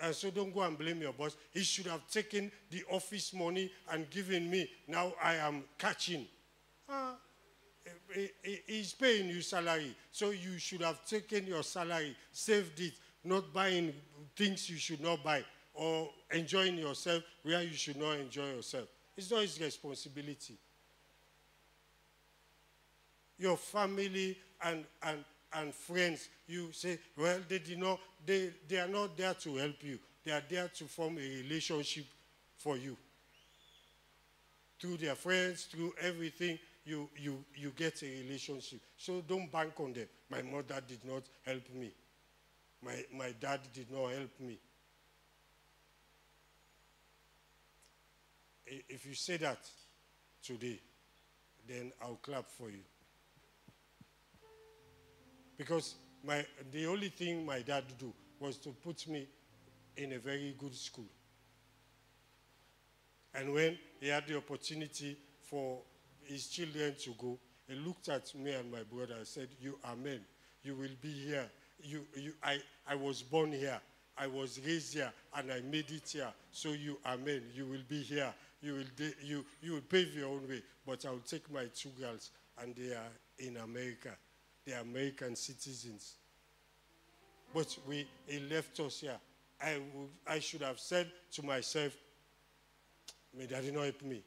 And so don't go and blame your boss. He should have taken the office money and given me. Now I am catching. Ah, he- he- he's paying you salary. So you should have taken your salary, saved it, not buying things you should not buy, or enjoying yourself where you should not enjoy yourself. It's not his responsibility. Your family and, and, and friends, you say, well, they did not, they, they are not there to help you. They are there to form a relationship for you. Through their friends, through everything, you, you, you get a relationship. So don't bank on them. My mother did not help me. My, my dad did not help me. If you say that today, then I'll clap for you. Because my, the only thing my dad do was to put me in a very good school. And when he had the opportunity for his children to go, he looked at me and my brother and said, You are men. You will be here. You, you, I, I was born here. I was raised here and I made it here. So you are men. You will be here. You will, you, you will pave your own way. But I will take my two girls and they are in America. Are American citizens. But we, he left us here. I, would, I should have said to myself, May daddy not help me.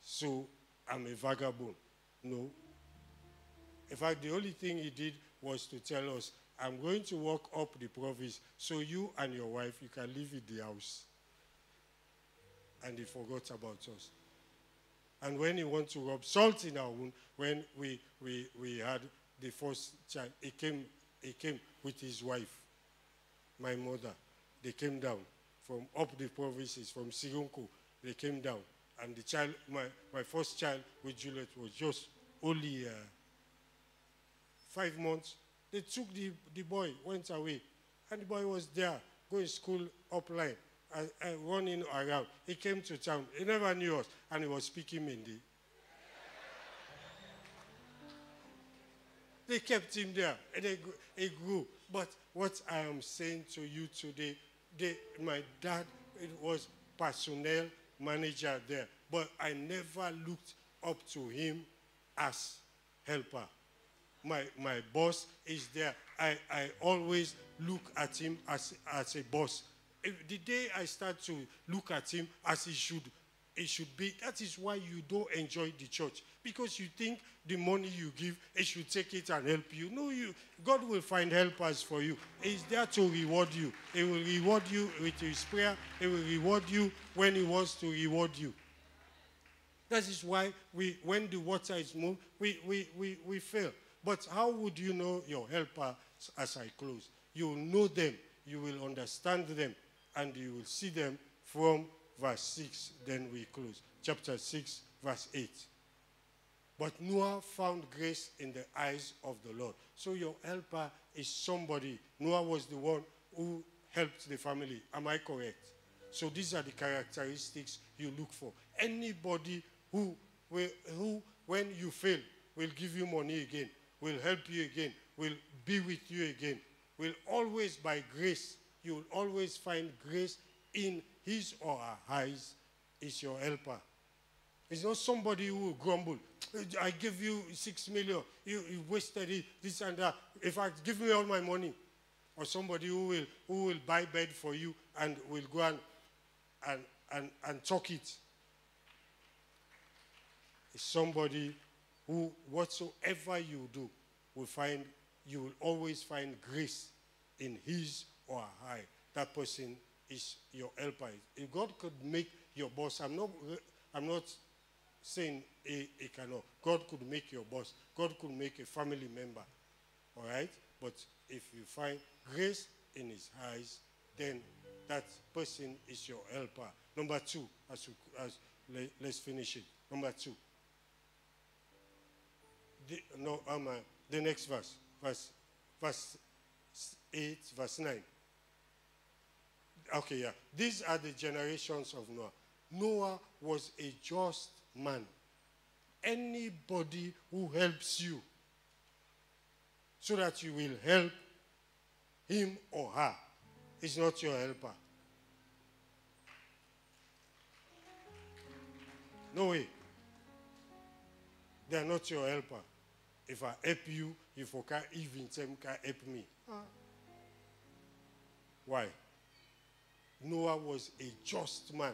So I'm a vagabond. No. In fact, the only thing he did was to tell us, I'm going to walk up the province so you and your wife, you can live in the house. And he forgot about us. And when he wanted to rub salt in our wound, when we, we, we had the first child, he came, he came with his wife, my mother. They came down from up the provinces, from Sironko. They came down. And the child, my, my first child with Juliet was just only uh, five months. They took the, the boy, went away. And the boy was there, going school running around. He came to town. He never knew us, and he was speaking Hindi. They kept him there, and gr- he grew. But what I am saying to you today, they, my dad it was personnel manager there, but I never looked up to him as helper. My, my boss is there. I, I always look at him as, as a boss. If the day I start to look at him as he should, it should be, that is why you don't enjoy the church. Because you think the money you give, he should take it and help you. No, you God will find helpers for you. He's there to reward you. He will reward you with his prayer. He will reward you when he wants to reward you. That is why we, when the water is moved, we, we, we, we fail. But how would you know your helper as I close? You will know them, you will understand them, and you will see them from verse 6. Then we close. Chapter 6, verse 8. But Noah found grace in the eyes of the Lord. So your helper is somebody. Noah was the one who helped the family. Am I correct? So these are the characteristics you look for. Anybody who, who when you fail, will give you money again, will help you again, will be with you again, will always, by grace, you will always find grace in his or her eyes, is your helper. It's not somebody who will grumble. I give you six million. You, you wasted it, this and that. In fact, give me all my money. Or somebody who will, who will buy bed for you and will go and, and, and, and talk it. It's somebody who, whatsoever you do, will find, you will always find grace in his or eye. That person is your helper. If God could make your boss, I'm not, I'm not saying he, he cannot. God could make your boss. God could make a family member. All right? But if you find grace in his eyes, then that person is your helper. Number two, as, as let, us finish it. Number two. The, no, um, uh, the next verse, verse, verse 8, verse 9. Okay, yeah. These are the generations of Noah. Noah was a just man. Anybody who helps you so that you will help him or her is not your helper. No way. They are not your helper. If I help you, if you can't even help me. Ah. Why? Noah was a just man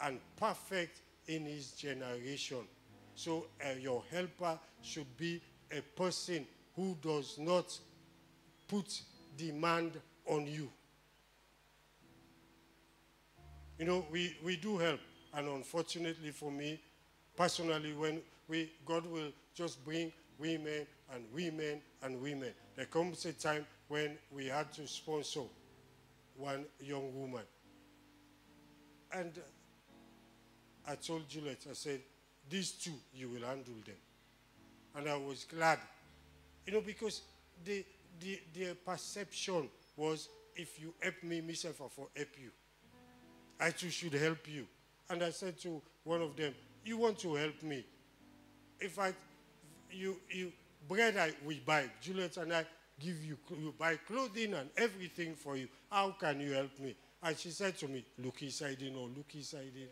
and perfect in his generation. So uh, your helper should be a person who does not put demand on you. You know, we, we do help. And unfortunately for me, personally, when we God will just bring women and women and women. There comes a time when we had to sponsor one young woman. And I told Juliet, I said, these two, you will handle them. And I was glad. You know, because the, the, perception was, if you help me, myself, I will help you. I too should help you. And I said to one of them, you want to help me. If I, you, you, bread I, we buy, Juliet and I give you, you buy clothing and everything for you. How can you help me? And she said to me, look inside in or look inside in.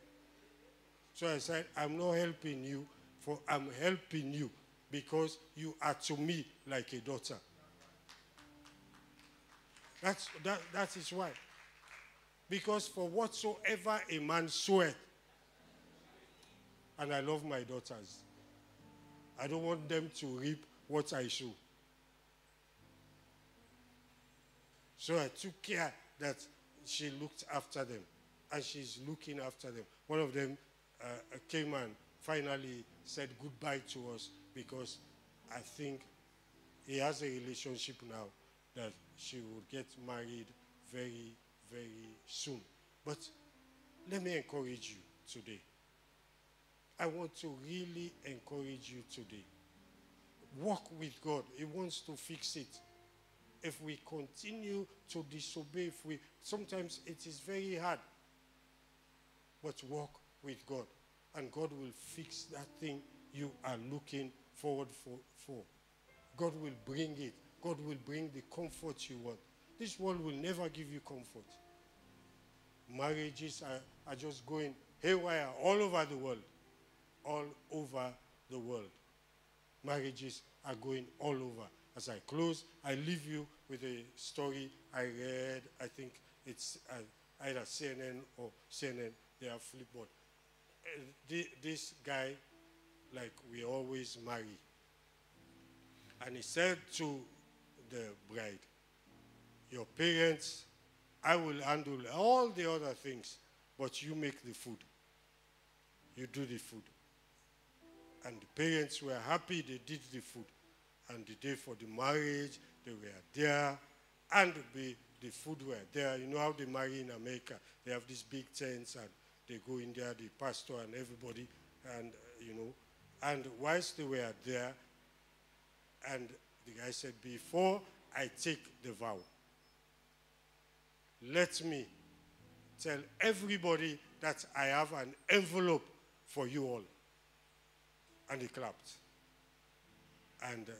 So I said, I'm not helping you, for I'm helping you because you are to me like a daughter. That's, that, that is why. Because for whatsoever a man soweth, and I love my daughters, I don't want them to reap what I sow. So I took care that she looked after them, and she's looking after them. One of them uh, came and finally said goodbye to us because I think he has a relationship now that she will get married very, very soon. But let me encourage you today. I want to really encourage you today. Walk with God. He wants to fix it. If we continue to disobey, if we sometimes it is very hard. But walk with God. And God will fix that thing you are looking forward for, for. God will bring it. God will bring the comfort you want. This world will never give you comfort. Marriages are, are just going haywire all over the world. All over the world. Marriages are going all over. As I close, I leave you with a story I read. I think it's uh, either CNN or CNN. They are flipboard. Uh, this guy, like we always marry, and he said to the bride, Your parents, I will handle all the other things, but you make the food. You do the food. And the parents were happy they did the food. And the day for the marriage, they were there, and the, the food were there. You know how they marry in America? They have these big tents, and they go in there, the pastor and everybody, and you know. And whilst they were there, and the guy said, Before I take the vow, let me tell everybody that I have an envelope for you all. And he clapped. And uh,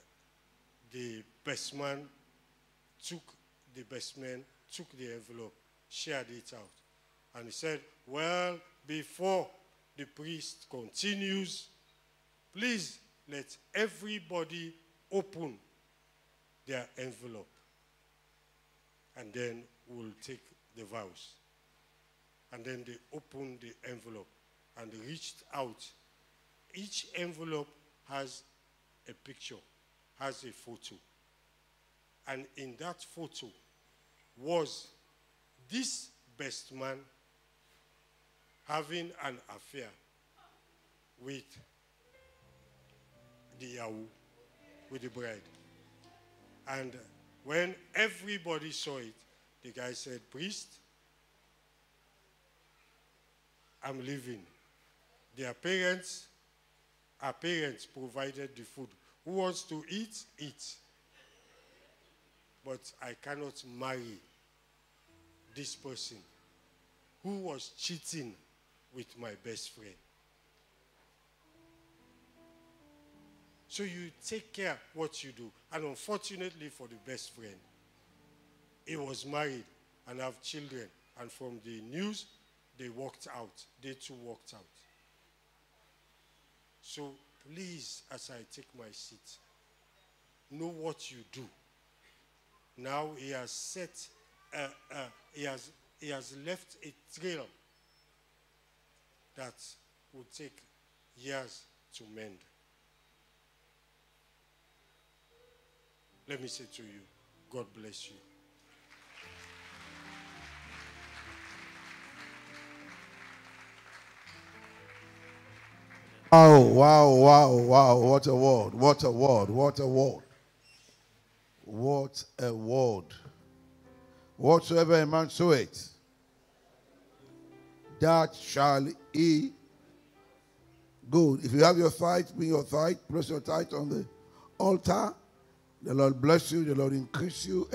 the best man took the best man, took the envelope, shared it out. And he said, Well, before the priest continues, please let everybody open their envelope. And then we'll take the vows. And then they opened the envelope and reached out. Each envelope has a picture, has a photo. And in that photo was this best man having an affair with the Yahoo, with the bride. And when everybody saw it, the guy said, Priest, I'm leaving. Their parents, our parents provided the food. Who wants to eat? Eat. But I cannot marry this person who was cheating with my best friend. So you take care what you do. And unfortunately for the best friend, he was married and have children. And from the news, they walked out. They too walked out. So please, as I take my seat, know what you do. Now he has set, uh, uh, he, has, he has left a trail that will take years to mend. Let me say to you, God bless you. Wow, wow, wow, wow. What a word. What a word. What a word. What a word. Whatsoever a man soweth, that shall he. Good. If you have your tithe, bring your tithe, place your tithe on the altar. The Lord bless you, the Lord increase you.